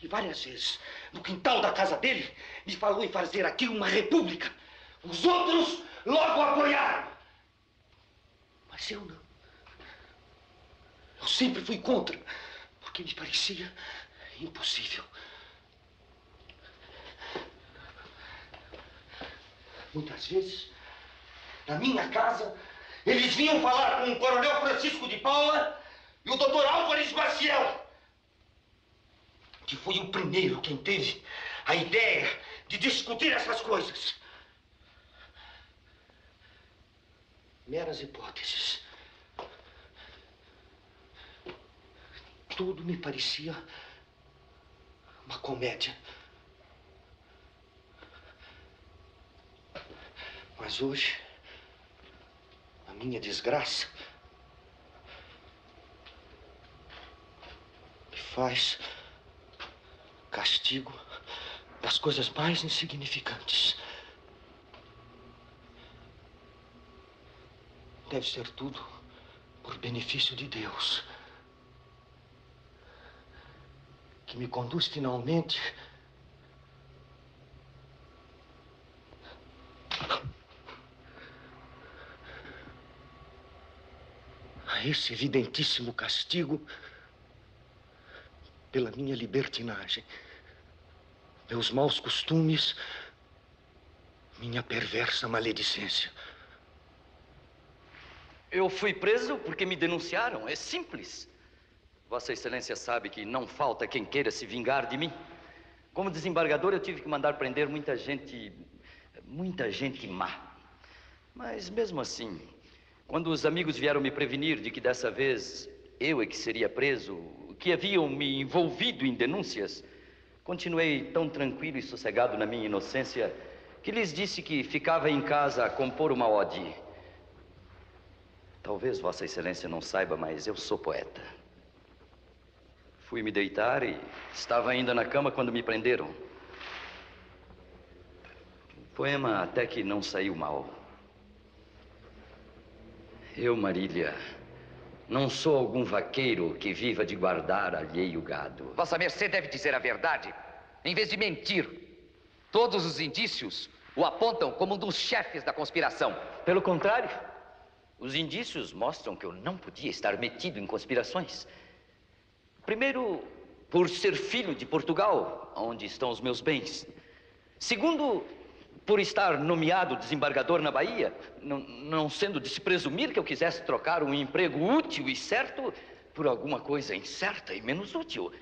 E várias vezes, no quintal da casa dele, me falou em fazer aqui uma república. Os outros logo apoiaram. Mas eu não. Eu sempre fui contra, porque me parecia impossível. Muitas vezes, na minha casa, eles vinham falar com o coronel Francisco de Paula e o doutor Álvares Maciel, que foi o primeiro quem teve a ideia de discutir essas coisas. Meras hipóteses. Tudo me parecia uma comédia. Mas hoje, a minha desgraça me faz castigo das coisas mais insignificantes. Deve ser tudo por benefício de Deus. Que me conduz finalmente a esse evidentíssimo castigo pela minha libertinagem, meus maus costumes, minha perversa maledicência. Eu fui preso porque me denunciaram. É simples. Vossa Excelência sabe que não falta quem queira se vingar de mim. Como desembargador, eu tive que mandar prender muita gente. muita gente má. Mas mesmo assim, quando os amigos vieram me prevenir de que dessa vez eu é que seria preso, que haviam me envolvido em denúncias, continuei tão tranquilo e sossegado na minha inocência que lhes disse que ficava em casa a compor uma ode. Talvez Vossa Excelência não saiba, mas eu sou poeta. Fui me deitar e estava ainda na cama quando me prenderam. O poema até que não saiu mal. Eu, Marília, não sou algum vaqueiro que viva de guardar alheio gado. Vossa Mercê deve dizer a verdade, em vez de mentir. Todos os indícios o apontam como um dos chefes da conspiração. Pelo contrário, os indícios mostram que eu não podia estar metido em conspirações. Primeiro, por ser filho de Portugal, onde estão os meus bens. Segundo, por estar nomeado desembargador na Bahia, não, sendo de se presumir que eu quisesse trocar um emprego útil e certo por alguma coisa incerta e menos útil.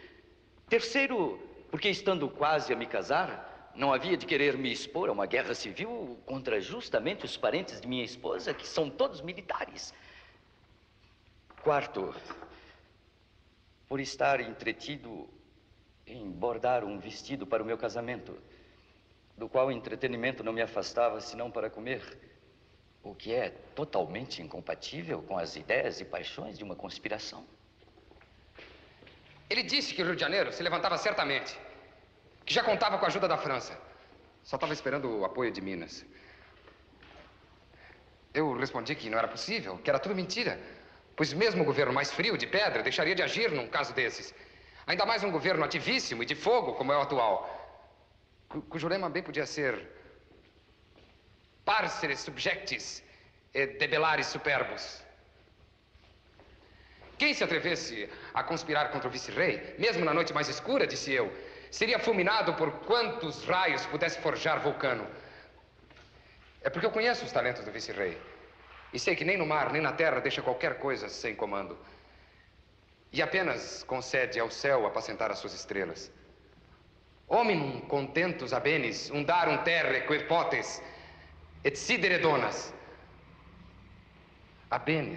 Terceiro, porque estando quase a me casar, não havia de querer me expor a uma guerra civil contra justamente os parentes de minha esposa, que são todos militares. Quarto, por estar entretido em bordar um vestido para o meu casamento, do qual entretenimento não me afastava senão para comer, o que é totalmente incompatível com as ideias e paixões de uma conspiração. Ele disse que o Rio de Janeiro se levantava certamente, que já contava com a ajuda da França. Só estava esperando o apoio de Minas. Eu respondi que não era possível, que era tudo mentira. Pois mesmo o governo mais frio, de pedra, deixaria de agir num caso desses. Ainda mais um governo ativíssimo e de fogo, como é o atual. Cu cujo lema bem podia ser... Parceres subjectis e debelares superbos. Quem se atrevesse a conspirar contra o vice-rei, mesmo na noite mais escura, disse eu, seria fulminado por quantos raios pudesse forjar Vulcano. É porque eu conheço os talentos do vice-rei. E sei que nem no mar, nem na terra deixa qualquer coisa sem comando. E apenas concede ao céu apacentar as suas estrelas. Hominum contentus abenis, undarum terre quer potes, et sidere donas.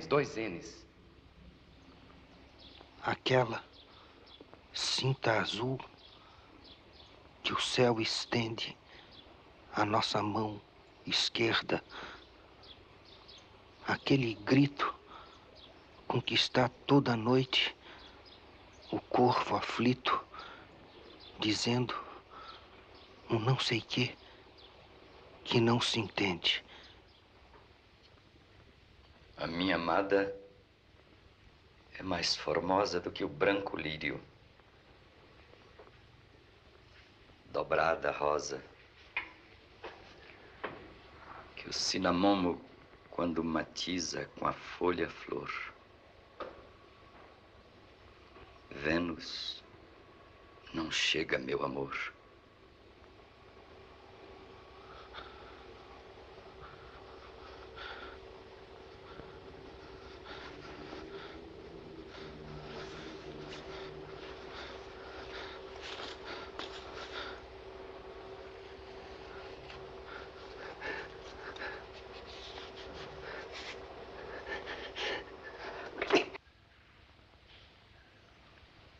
Dois N's. Aquela cinta azul que o céu estende à nossa mão esquerda. Aquele grito com que está toda noite o corvo aflito, dizendo um não sei quê que não se entende. A minha amada é mais formosa do que o branco lírio. Dobrada rosa. Que o cinamomo quando matiza com a folha flor. Vênus não chega, meu amor.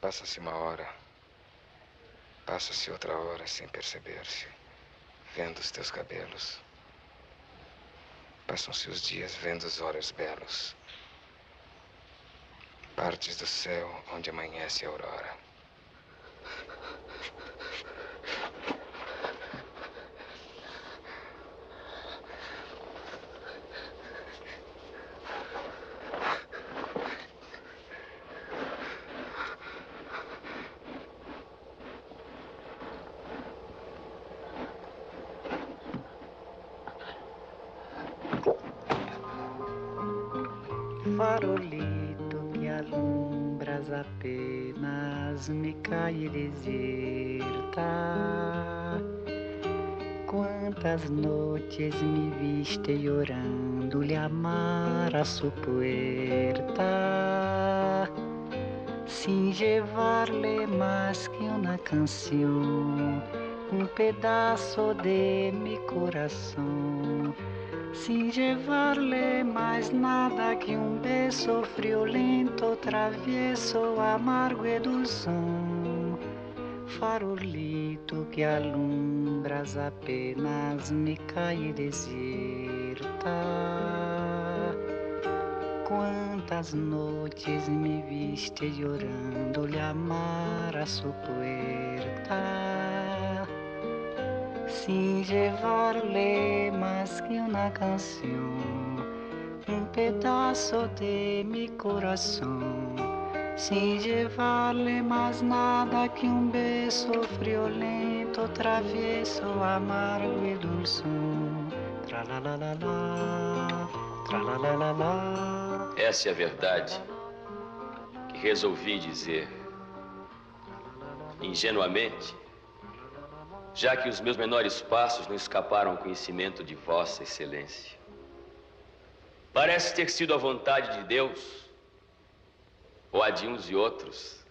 Passa-se uma hora. Hora sem perceber-se, vendo os teus cabelos. Passam-se os dias vendo os olhos belos. Partes do céu onde amanhece a aurora. A sua puerta, sin llevarle más que una canción, un pedazo de mi corazón sin llevarle mais nada que um beijo friolento, travieso, amargo e dulzão. Farolito que alumbras apenas me cai deserta. Quantas noites me viste llorando-lhe amar a sua puerta sin llevarle más que una canción, un pedazo de mi corazón, sin llevarle más nada que un beso friolento, travieso, amargo y dulzón. Tra la la la la, tra la la la la. Essa é a verdade que resolvi dizer ingenuamente já que os meus menores passos não escaparam ao conhecimento de Vossa Excelência. Parece ter sido a vontade de Deus, ou a de uns e outros,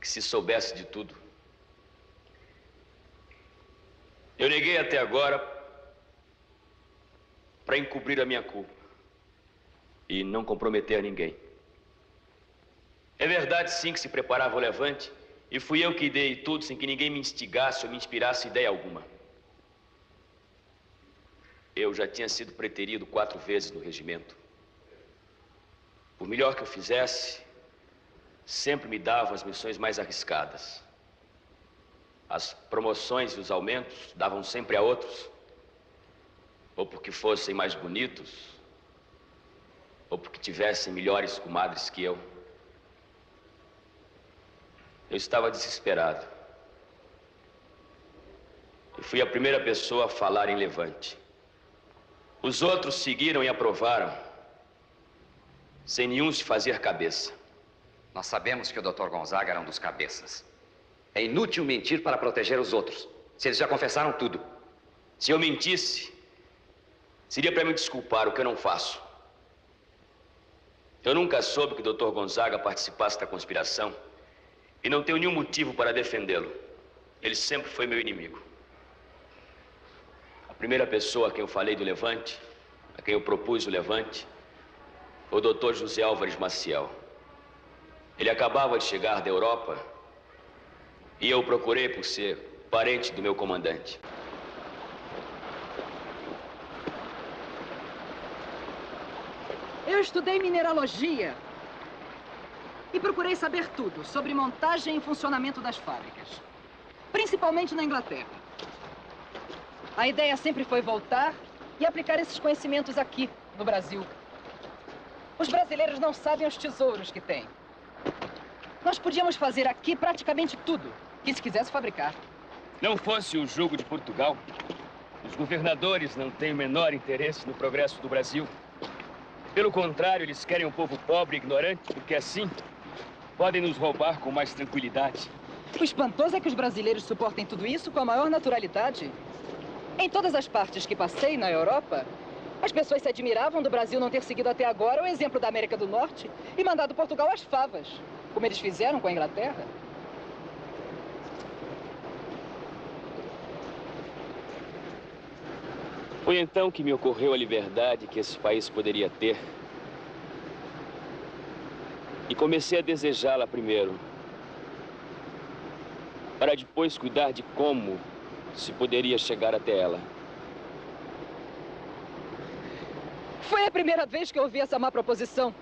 que se soubesse de tudo. Eu neguei até agora para encobrir a minha culpa e não comprometer ninguém. É verdade, sim, que se preparava o levante e fui eu que dei tudo sem que ninguém me instigasse ou me inspirasse ideia alguma. Eu já tinha sido preterido quatro vezes no regimento. Por melhor que eu fizesse, sempre me davam as missões mais arriscadas. As promoções e os aumentos davam sempre a outros, ou porque fossem mais bonitos, ou porque tivessem melhores comadres que eu. Eu estava desesperado. E fui a primeira pessoa a falar em Levante. Os outros seguiram e aprovaram, sem nenhum se fazer cabeça. Nós sabemos que o Dr. Gonzaga era um dos cabeças. É inútil mentir para proteger os outros, se eles já confessaram tudo. Se eu mentisse, seria para me desculpar, o que eu não faço. Eu nunca soube que o Dr. Gonzaga participasse da conspiração. E não tenho nenhum motivo para defendê-lo. Ele sempre foi meu inimigo. A primeira pessoa a quem eu falei do Levante, a quem eu propus o Levante, foi o doutor José Álvares Maciel. Ele acabava de chegar da Europa e eu o procurei por ser parente do meu comandante. Eu estudei mineralogia e procurei saber tudo sobre montagem e funcionamento das fábricas, principalmente na Inglaterra. A ideia sempre foi voltar e aplicar esses conhecimentos aqui, no Brasil. Os brasileiros não sabem os tesouros que têm. Nós podíamos fazer aqui praticamente tudo que se quisesse fabricar. Não fosse o jugo de Portugal, os governadores não têm o menor interesse no progresso do Brasil. Pelo contrário, eles querem um povo pobre e ignorante, porque assim podem nos roubar com mais tranquilidade. O espantoso é que os brasileiros suportem tudo isso com a maior naturalidade. Em todas as partes que passei na Europa, as pessoas se admiravam do Brasil não ter seguido até agora o exemplo da América do Norte e mandado Portugal às favas, como eles fizeram com a Inglaterra. Foi então que me ocorreu a liberdade que esse país poderia ter. E comecei a desejá-la primeiro, para depois cuidar de como se poderia chegar até ela. Foi a primeira vez que ouvi essa má proposição.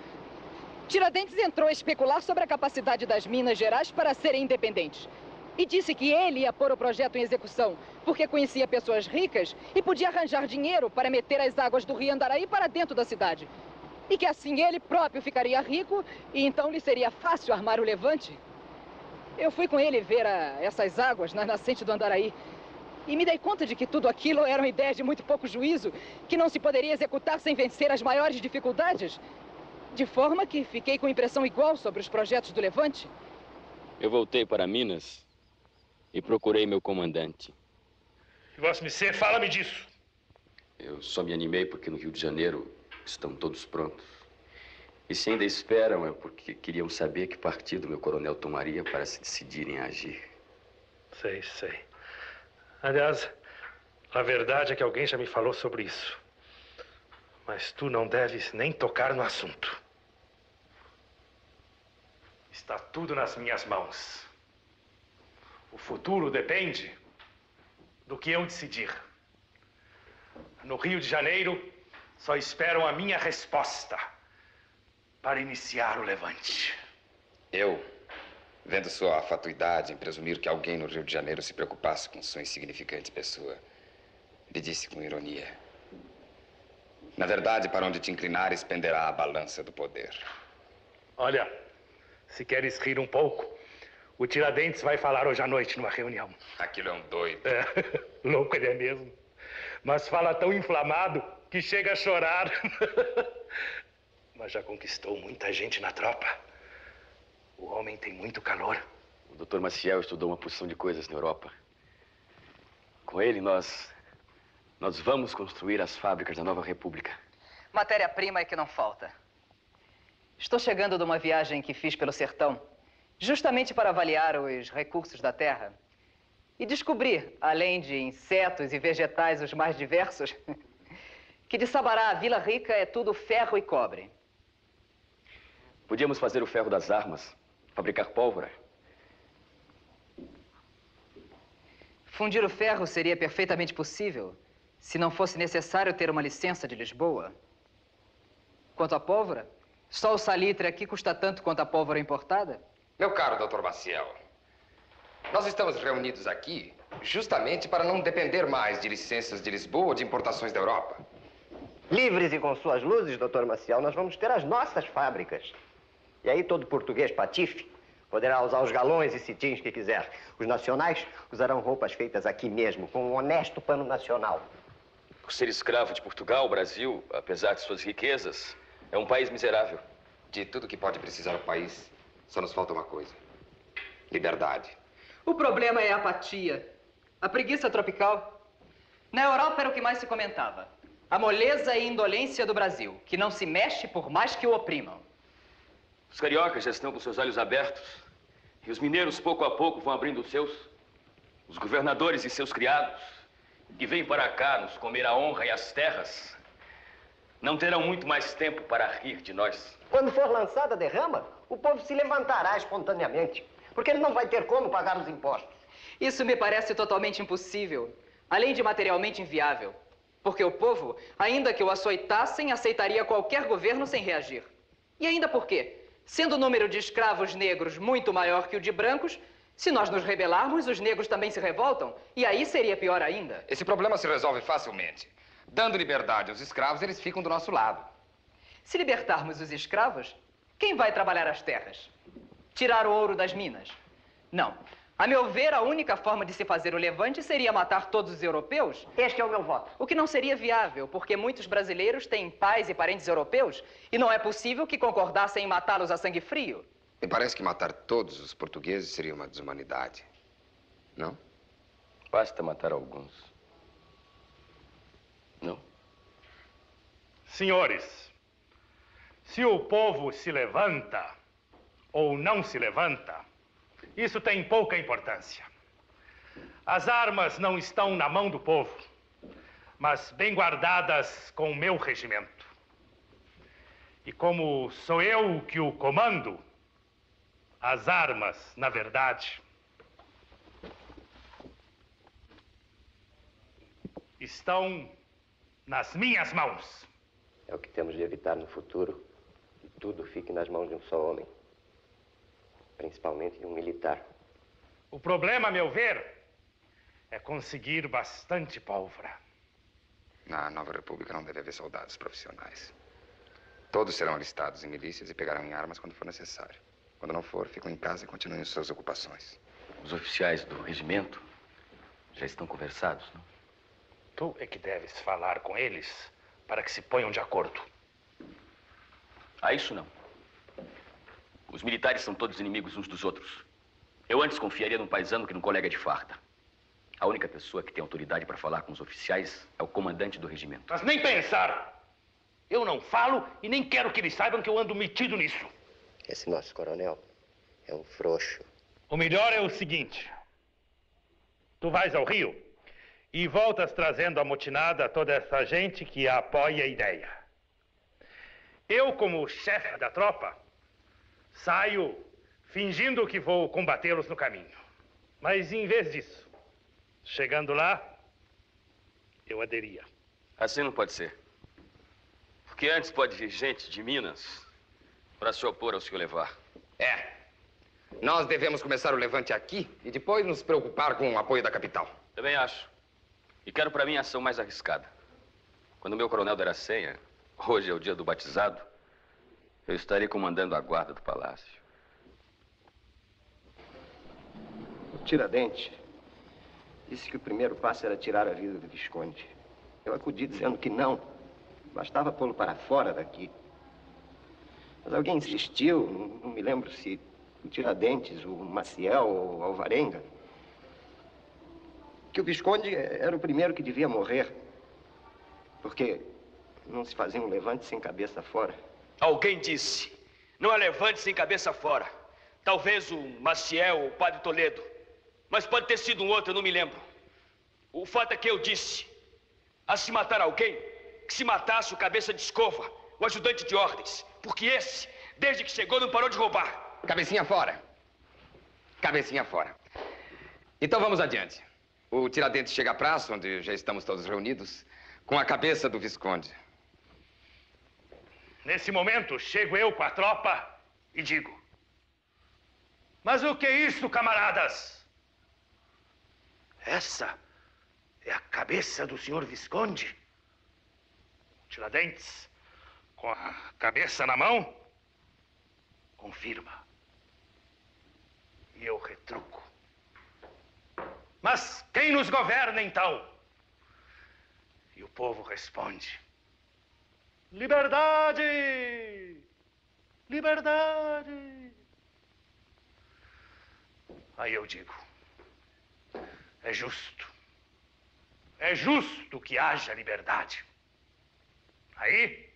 Tiradentes entrou a especular sobre a capacidade das Minas Gerais para serem independentes. E disse que ele ia pôr o projeto em execução, porque conhecia pessoas ricas e podia arranjar dinheiro para meter as águas do rio Andaraí para dentro da cidade. E que assim ele próprio ficaria rico e então lhe seria fácil armar o levante. Eu fui com ele ver a, essas águas na nascente do Andaraí. E me dei conta de que tudo aquilo eram ideias de muito pouco juízo, que não se poderia executar sem vencer as maiores dificuldades. De forma que fiquei com impressão igual sobre os projetos do Levante. Eu voltei para Minas e procurei meu comandante. E Vossa Missê, fala-me disso. Eu só me animei porque no Rio de Janeiro estão todos prontos. E se ainda esperam é porque queriam saber que partido meu coronel tomaria para se decidirem a agir. Sei, sei. Aliás, a verdade é que alguém já me falou sobre isso. Mas tu não deves nem tocar no assunto. Está tudo nas minhas mãos. O futuro depende do que eu decidir. No Rio de Janeiro, só esperam a minha resposta para iniciar o levante. Eu, vendo sua fatuidade em presumir que alguém no Rio de Janeiro se preocupasse com sua insignificante pessoa, lhe disse com ironia: Na verdade, para onde te inclinares, penderá a balança do poder. Olha, se queres rir um pouco, o Tiradentes vai falar hoje à noite numa reunião. Aquilo é um doido. É, louco ele é mesmo. Mas fala tão inflamado que chega a chorar. Mas já conquistou muita gente na tropa. O homem tem muito calor. O Dr. Maciel estudou uma porção de coisas na Europa. Com ele, nós. Nós vamos construir as fábricas da nova república. Matéria-prima é que não falta. Estou chegando de uma viagem que fiz pelo sertão, justamente para avaliar os recursos da terra e descobrir, além de insetos e vegetais os mais diversos, que de Sabará a Vila Rica é tudo ferro e cobre. Podíamos fazer o ferro das armas, fabricar pólvora. Fundir o ferro seria perfeitamente possível se não fosse necessário ter uma licença de Lisboa. Quanto à pólvora, só o salitre aqui custa tanto quanto a pólvora importada? Meu caro Dr. Maciel, nós estamos reunidos aqui justamente para não depender mais de licenças de Lisboa ou de importações da Europa. Livres e com suas luzes, doutor Maciel, nós vamos ter as nossas fábricas. E aí todo português patife poderá usar os galões e citins que quiser. Os nacionais usarão roupas feitas aqui mesmo, com um honesto pano nacional. Por ser escravo de Portugal, o Brasil, apesar de suas riquezas, é um país miserável. De tudo que pode precisar o país, só nos falta uma coisa: liberdade. O problema é a apatia, a preguiça tropical. Na Europa era o que mais se comentava. A moleza e indolência do Brasil, que não se mexe por mais que o oprimam. Os cariocas já estão com seus olhos abertos. E os mineiros, pouco a pouco, vão abrindo os seus. Os governadores e seus criados, que vêm para cá nos comer a honra e as terras, não terão muito mais tempo para rir de nós. Quando for lançada a derrama, o povo se levantará espontaneamente, porque ele não vai ter como pagar os impostos. Isso me parece totalmente impossível, além de materialmente inviável. Porque o povo, ainda que o açoitassem, aceitaria qualquer governo sem reagir. E ainda por quê? Sendo o número de escravos negros muito maior que o de brancos, se nós nos rebelarmos, os negros também se revoltam. E aí seria pior ainda. Esse problema se resolve facilmente. Dando liberdade aos escravos, eles ficam do nosso lado. Se libertarmos os escravos, quem vai trabalhar as terras? Tirar o ouro das minas? Não. A meu ver, a única forma de se fazer o levante seria matar todos os europeus. Este é o meu voto. O que não seria viável, porque muitos brasileiros têm pais e parentes europeus e não é possível que concordassem em matá-los a sangue frio. Me parece que matar todos os portugueses seria uma desumanidade. Não? Basta matar alguns. Não? Senhores, se o povo se levanta ou não se levanta, isso tem pouca importância. As armas não estão na mão do povo, mas bem guardadas com o meu regimento. E como sou eu que o comando, as armas, na verdade, estão nas minhas mãos. É o que temos de evitar no futuro. Que tudo fique nas mãos de um só homem. Principalmente de um militar. O problema, a meu ver, é conseguir bastante pólvora. Na nova república não deve haver soldados profissionais. Todos serão alistados em milícias e pegarão em armas quando for necessário. Quando não for, ficam em casa e continuem as suas ocupações. Os oficiais do regimento já estão conversados, não? Tu é que deves falar com eles para que se ponham de acordo. Ah, isso não. Os militares são todos inimigos uns dos outros. Eu antes confiaria num paisano que num colega de farda. A única pessoa que tem autoridade para falar com os oficiais é o comandante do regimento. Mas nem pensar. Eu não falo e nem quero que eles saibam que eu ando metido nisso. Esse nosso coronel é um frouxo. O melhor é o seguinte: tu vais ao Rio e voltas trazendo amotinada toda essa gente que apoia a ideia. Eu, como chefe da tropa, saio fingindo que vou combatê-los no caminho. Mas em vez disso, chegando lá, eu aderia. Assim não pode ser. Porque antes pode vir gente de Minas para se opor ao senhor levar. É. Nós devemos começar o levante aqui e depois nos preocupar com o apoio da capital. Também acho. E quero para mim a ação mais arriscada. Quando meu coronel der a senha, hoje é o dia do batizado, eu estarei comandando a guarda do palácio. O Tiradentes disse que o primeiro passo era tirar a vida do Visconde. Eu acudi dizendo que não. Bastava pô-lo para fora daqui. Mas alguém insistiu, não me lembro se o Tiradentes, o Maciel ou o Alvarenga, que o Visconde era o primeiro que devia morrer. Porque não se fazia um levante sem cabeça fora. Alguém disse, não é levante sem cabeça fora. Talvez o Maciel ou o Padre Toledo. Mas pode ter sido um outro, eu não me lembro. O fato é que eu disse, a se matar alguém, que se matasse o cabeça de escova, o ajudante de ordens. Porque esse, desde que chegou, não parou de roubar. Cabecinha fora. Cabecinha fora. Então vamos adiante. O Tiradentes chega à praça, onde já estamos todos reunidos, com a cabeça do Visconde. Nesse momento, chego eu com a tropa e digo: Mas o que é isso, camaradas? Essa é a cabeça do senhor Visconde? Tiradentes, com a cabeça na mão, confirma. E eu retruco. Mas quem nos governa então? E o povo responde: Liberdade! Liberdade! Aí eu digo: é justo. É justo que haja liberdade. Aí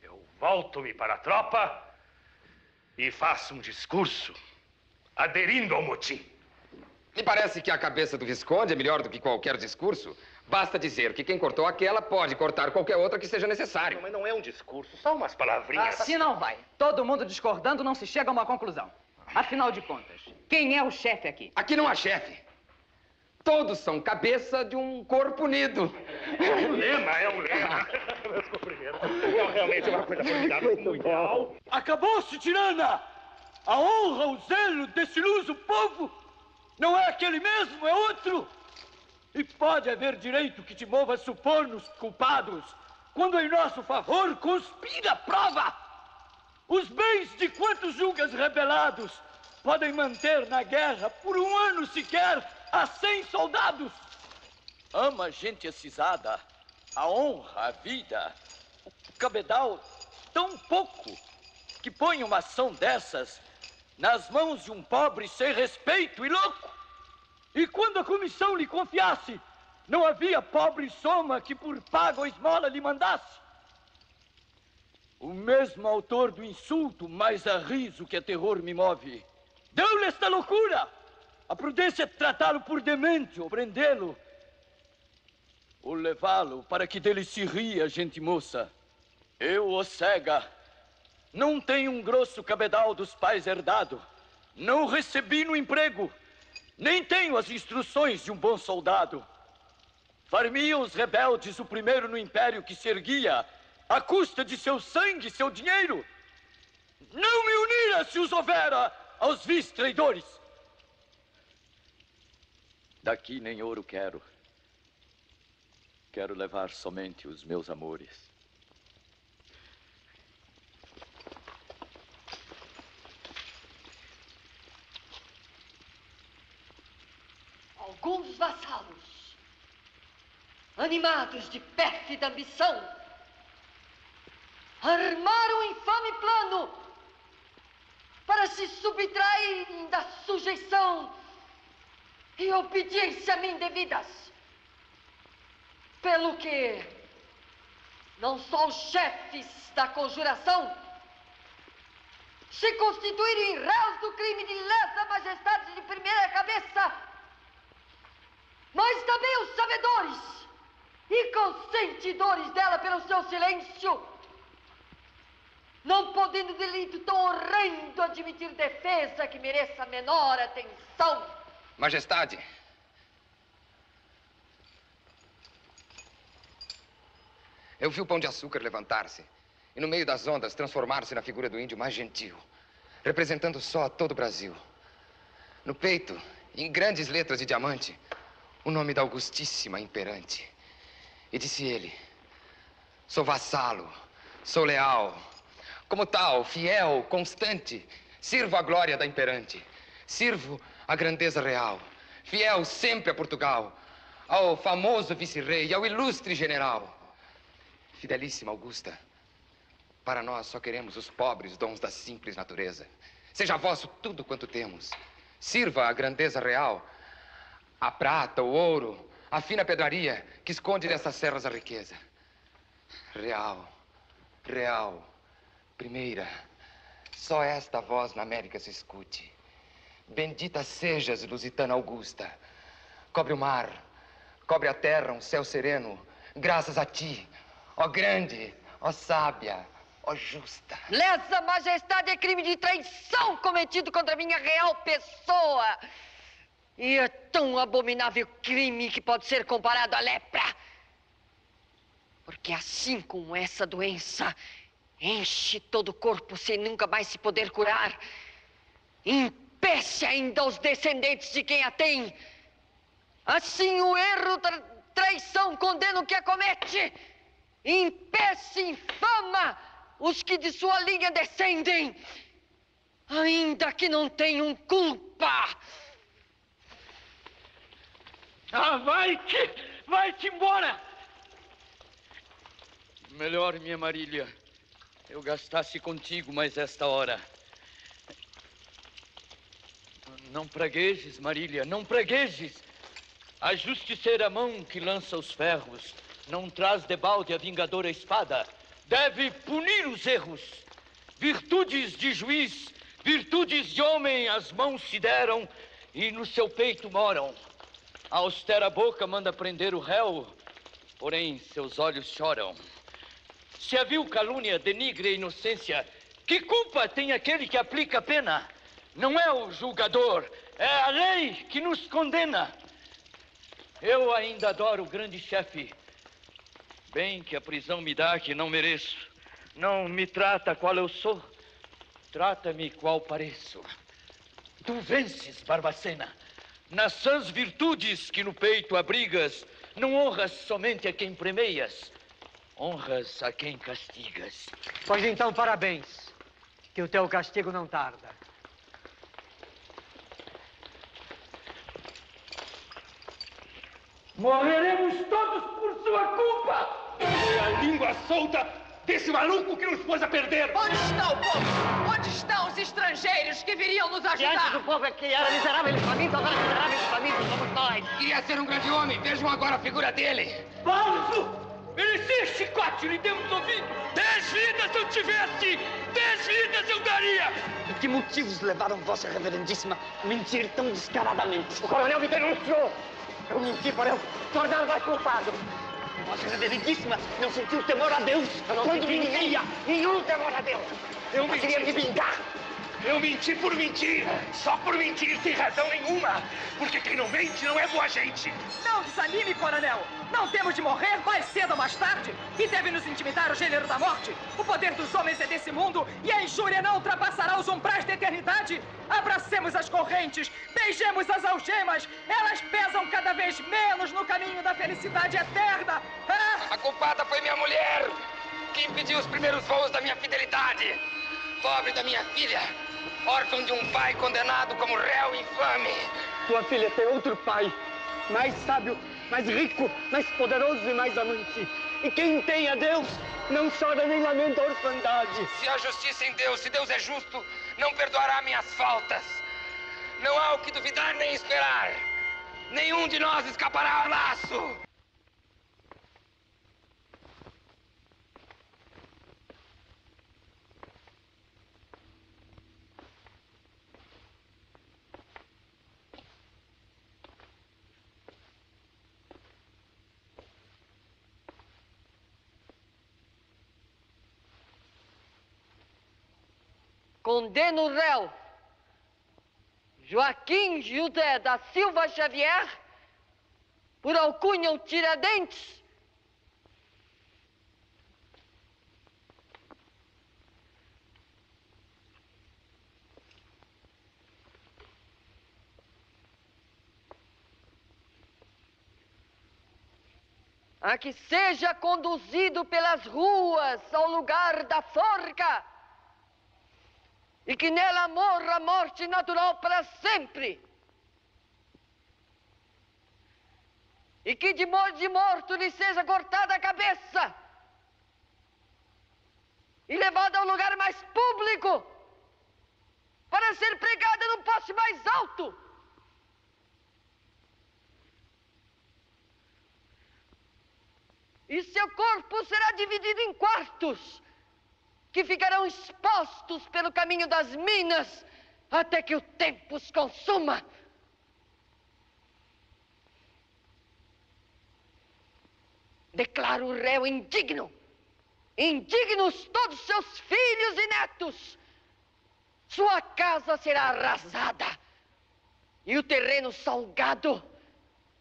eu volto-me para a tropa e faço um discurso aderindo ao motim. Me parece que a cabeça do Visconde é melhor do que qualquer discurso. Basta dizer que quem cortou aquela pode cortar qualquer outra que seja necessário. Mas não é um discurso, só umas palavrinhas. Assim não vai. Todo mundo discordando não se chega a uma conclusão. Afinal de contas, quem é o chefe aqui? Aqui não há chefe. Todos são cabeça de um corpo unido. É um lema, é um lema. Meus cumprimentos. Não, realmente é uma coisa formidável. Muito bom. Acabou-se, tirana! A honra, o zelo desse luso povo não é aquele mesmo, é outro. E pode haver direito que te mova a supor-nos culpados, quando em nosso favor conspira a prova. Os bens de quantos julgas rebelados podem manter na guerra por um ano sequer a cem soldados. Ama a gente acisada, a honra, a vida, o cabedal tão pouco que põe uma ação dessas nas mãos de um pobre sem respeito e louco. E quando a comissão lhe confiasse, não havia pobre soma que por paga ou esmola lhe mandasse. O mesmo autor do insulto, mais a riso que a terror me move, deu-lhe esta loucura. A prudência é tratá-lo por demente ou prendê-lo, ou levá-lo para que dele se ria, gente moça. Eu, o cega, não tenho um grosso cabedal dos pais herdado. Não recebi no emprego. Nem tenho as instruções de um bom soldado. Farmiam os rebeldes o primeiro no império que se erguia, à custa de seu sangue e seu dinheiro. Não me unira se os houvera aos vis traidores. Daqui nem ouro quero. Quero levar somente os meus amores. Alguns vassalos, animados de pérfida ambição, armar um infame plano para se subtraírem da sujeição e obediência a mim devidas. Pelo que não só os chefes da conjuração se constituírem réus do crime de lesa majestade de primeira cabeça, mas também os sabedores e consentidores dela pelo seu silêncio, não podendo delito tão horrendo admitir defesa que mereça menor atenção. Majestade. Eu vi o pão de açúcar levantar-se e, no meio das ondas, transformar-se na figura do índio mais gentil, representando só todo o Brasil. No peito, em grandes letras de diamante, o nome da Augustíssima Imperante. E disse ele: Sou vassalo, sou leal. Como tal, fiel, constante, sirvo a glória da Imperante. Sirvo a grandeza real. Fiel sempre a Portugal, ao famoso vice-rei ao ilustre general. Fidelíssima Augusta, para nós só queremos os pobres dons da simples natureza. Seja vosso tudo quanto temos. Sirva a grandeza real, a prata, o ouro, a fina pedraria que esconde nessas serras a riqueza. Real, real, primeira, só esta voz na América se escute. Bendita sejas, Lusitana Augusta. Cobre o mar, cobre a terra, um céu sereno, graças a ti, ó grande, ó sábia, ó justa. Lesa majestade é crime de traição cometido contra minha real pessoa. E é tão abominável crime que pode ser comparado à lepra. Porque assim como essa doença enche todo o corpo sem nunca mais se poder curar, impece ainda os descendentes de quem a tem. Assim o erro, tra traição, condena o que a comete. Impece, infama os que de sua linha descendem, ainda que não tenham culpa. Ah, vai-te! Vai-te embora! Melhor, minha Marília, eu gastasse contigo mais esta hora. Não praguejes, Marília, não praguejes. A justiceira mão que lança os ferros não traz de balde a vingadora espada. Deve punir os erros. Virtudes de juiz, virtudes de homem, as mãos se deram e no seu peito moram. A austera boca manda prender o réu, porém seus olhos choram. Se a vil calúnia denigre a inocência, que culpa tem aquele que aplica a pena? Não é o julgador, é a lei que nos condena. Eu ainda adoro o grande chefe. Bem que a prisão me dá que não mereço. Não me trata qual eu sou, trata-me qual pareço. Tu vences, Barbacena. Nas sãs virtudes que no peito abrigas, não honras somente a quem premias, honras a quem castigas. Pois então, parabéns, que o teu castigo não tarda. Morreremos todos por sua culpa! Foi a língua solta desse maluco que nos pôs a perder! Onde está o povo? Onde estão os estrangeiros que viriam nos ajudar? Diante do povo é que era miserável e faminto, agora miserável e faminto somos nós. Queria ser um grande homem, vejam agora a figura dele. Falso! Merecia chicote, lhe demos ouvido! Dez vidas eu tivesse! Dez vidas eu daria! E que motivos levaram Vossa Reverendíssima a mentir tão descaradamente? O coronel me denunciou! Eu menti para eu tornar mais culpado. Vossa Reverendíssima não sentiu temor a Deus quando me nenhum. Nenhum temor a Deus. Eu Eu queria me vingar. Eu menti por mentir! Só por mentir, sem razão nenhuma! Porque quem não mente não é boa gente! Não desanime, coronel. Não temos de morrer mais cedo ou mais tarde. E deve nos intimidar o gênero da morte. O poder dos homens é desse mundo e a injúria não ultrapassará os umbrais da eternidade. Abracemos as correntes, beijemos as algemas. Elas pesam cada vez menos no caminho da felicidade eterna. Ah! A culpada foi minha mulher, que impediu os primeiros voos da minha fidelidade. Pobre da minha filha, órfão de um pai condenado como réu infame. Tua filha tem outro pai, mais sábio, mais rico, mais poderoso e mais amante. E quem tem a Deus Não chora nem lamenta a orfandade. Se há justiça em Deus, se Deus é justo, não perdoará minhas faltas. Não há o que duvidar nem esperar. Nenhum de nós escapará ao laço. Condeno o réu. Joaquim José da Silva Xavier por alcunha o Tiradentes. A que seja conduzido pelas ruas ao lugar da forca e que nela morra a morte natural para sempre. E que de modo de morto lhe seja cortada a cabeça e levada ao lugar mais público para ser pregada no poste mais alto. E seu corpo será dividido em quartos que ficarão expostos pelo caminho das minas até que o tempo os consuma. Declaro o réu indigno, indignos todos seus filhos e netos. Sua casa será arrasada e o terreno salgado,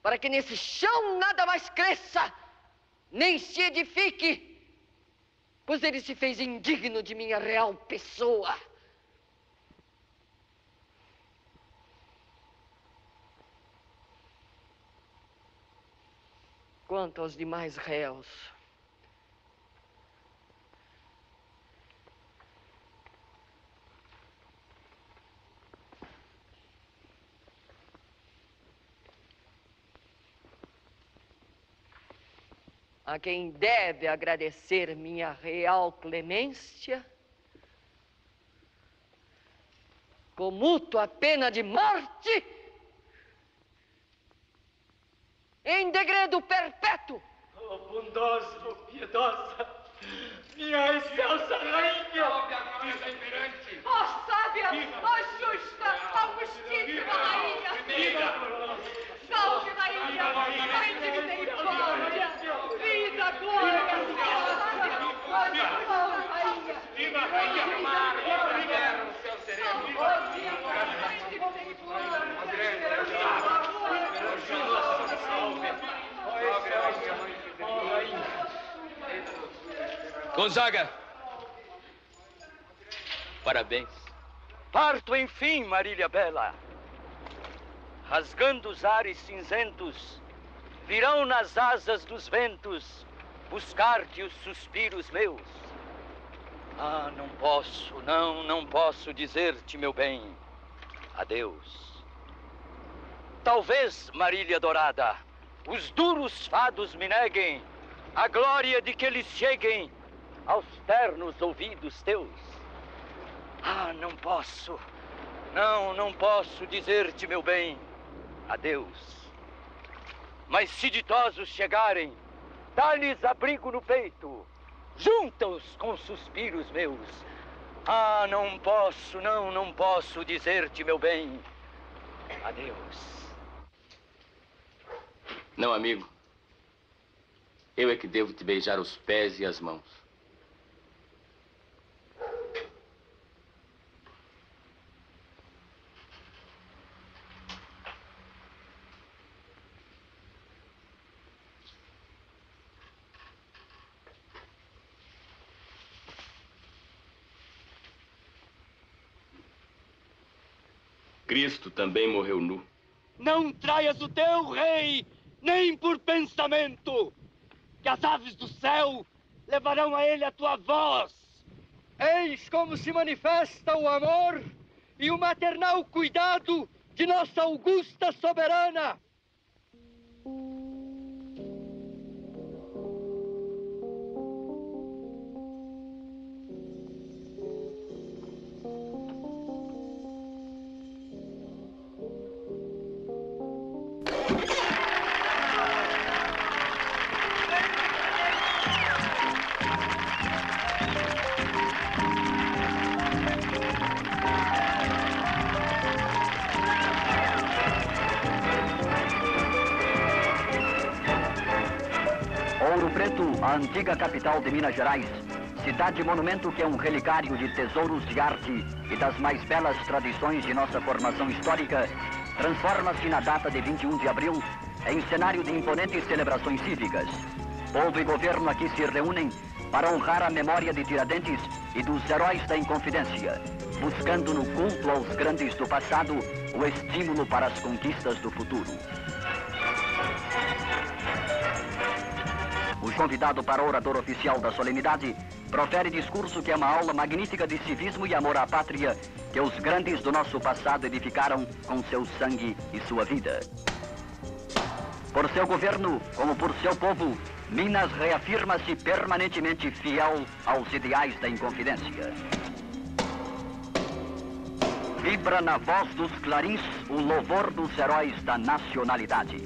para que nesse chão nada mais cresça, nem se edifique pois ele se fez indigno de minha real pessoa. Quanto aos demais réus, a quem deve agradecer minha real clemência, comuto a pena de morte em degredo perpétuo. Oh, bondosa, oh, piedosa, minha excelsa rainha! Oh, sábia, oh, justa, augustíssima rainha! Salve, rainha! Mãe de misericórdia! Vida, glória, rainha! Viva a rainha Mar! Viva o céu sereno! Gonzaga! Parabéns. Parto, enfim, Marília Bela. Rasgando os ares cinzentos, virão nas asas dos ventos buscar-te os suspiros meus. Ah, não posso, não, não posso dizer-te, meu bem, adeus. Talvez, Marília Dourada, os duros fados me neguem a glória de que eles cheguem aos ternos ouvidos teus. Ah, não posso, não, não posso dizer-te, meu bem, adeus. Mas se ditosos chegarem, dá-lhes abrigo no peito, junta-os com suspiros meus. Ah, não posso, não, não posso dizer-te, meu bem, adeus. Não, amigo. Eu é que devo te beijar os pés e as mãos. Cristo também morreu nu. Não traias o teu rei, nem por pensamento, que as aves do céu levarão a ele a tua voz. Eis como se manifesta o amor e o maternal cuidado de nossa augusta soberana. Antiga capital de Minas Gerais, cidade-monumento que é um relicário de tesouros de arte e das mais belas tradições de nossa formação histórica, transforma-se na data de 21 de abril em cenário de imponentes celebrações cívicas. Povo e governo aqui se reúnem para honrar a memória de Tiradentes e dos heróis da Inconfidência, buscando no culto aos grandes do passado o estímulo para as conquistas do futuro. Convidado para orador oficial da solenidade profere discurso que é uma aula magnífica de civismo e amor à pátria que os grandes do nosso passado edificaram com seu sangue e sua vida. Por seu governo, como por seu povo, Minas reafirma-se permanentemente fiel aos ideais da Inconfidência. Vibra na voz dos clarins o louvor dos heróis da nacionalidade.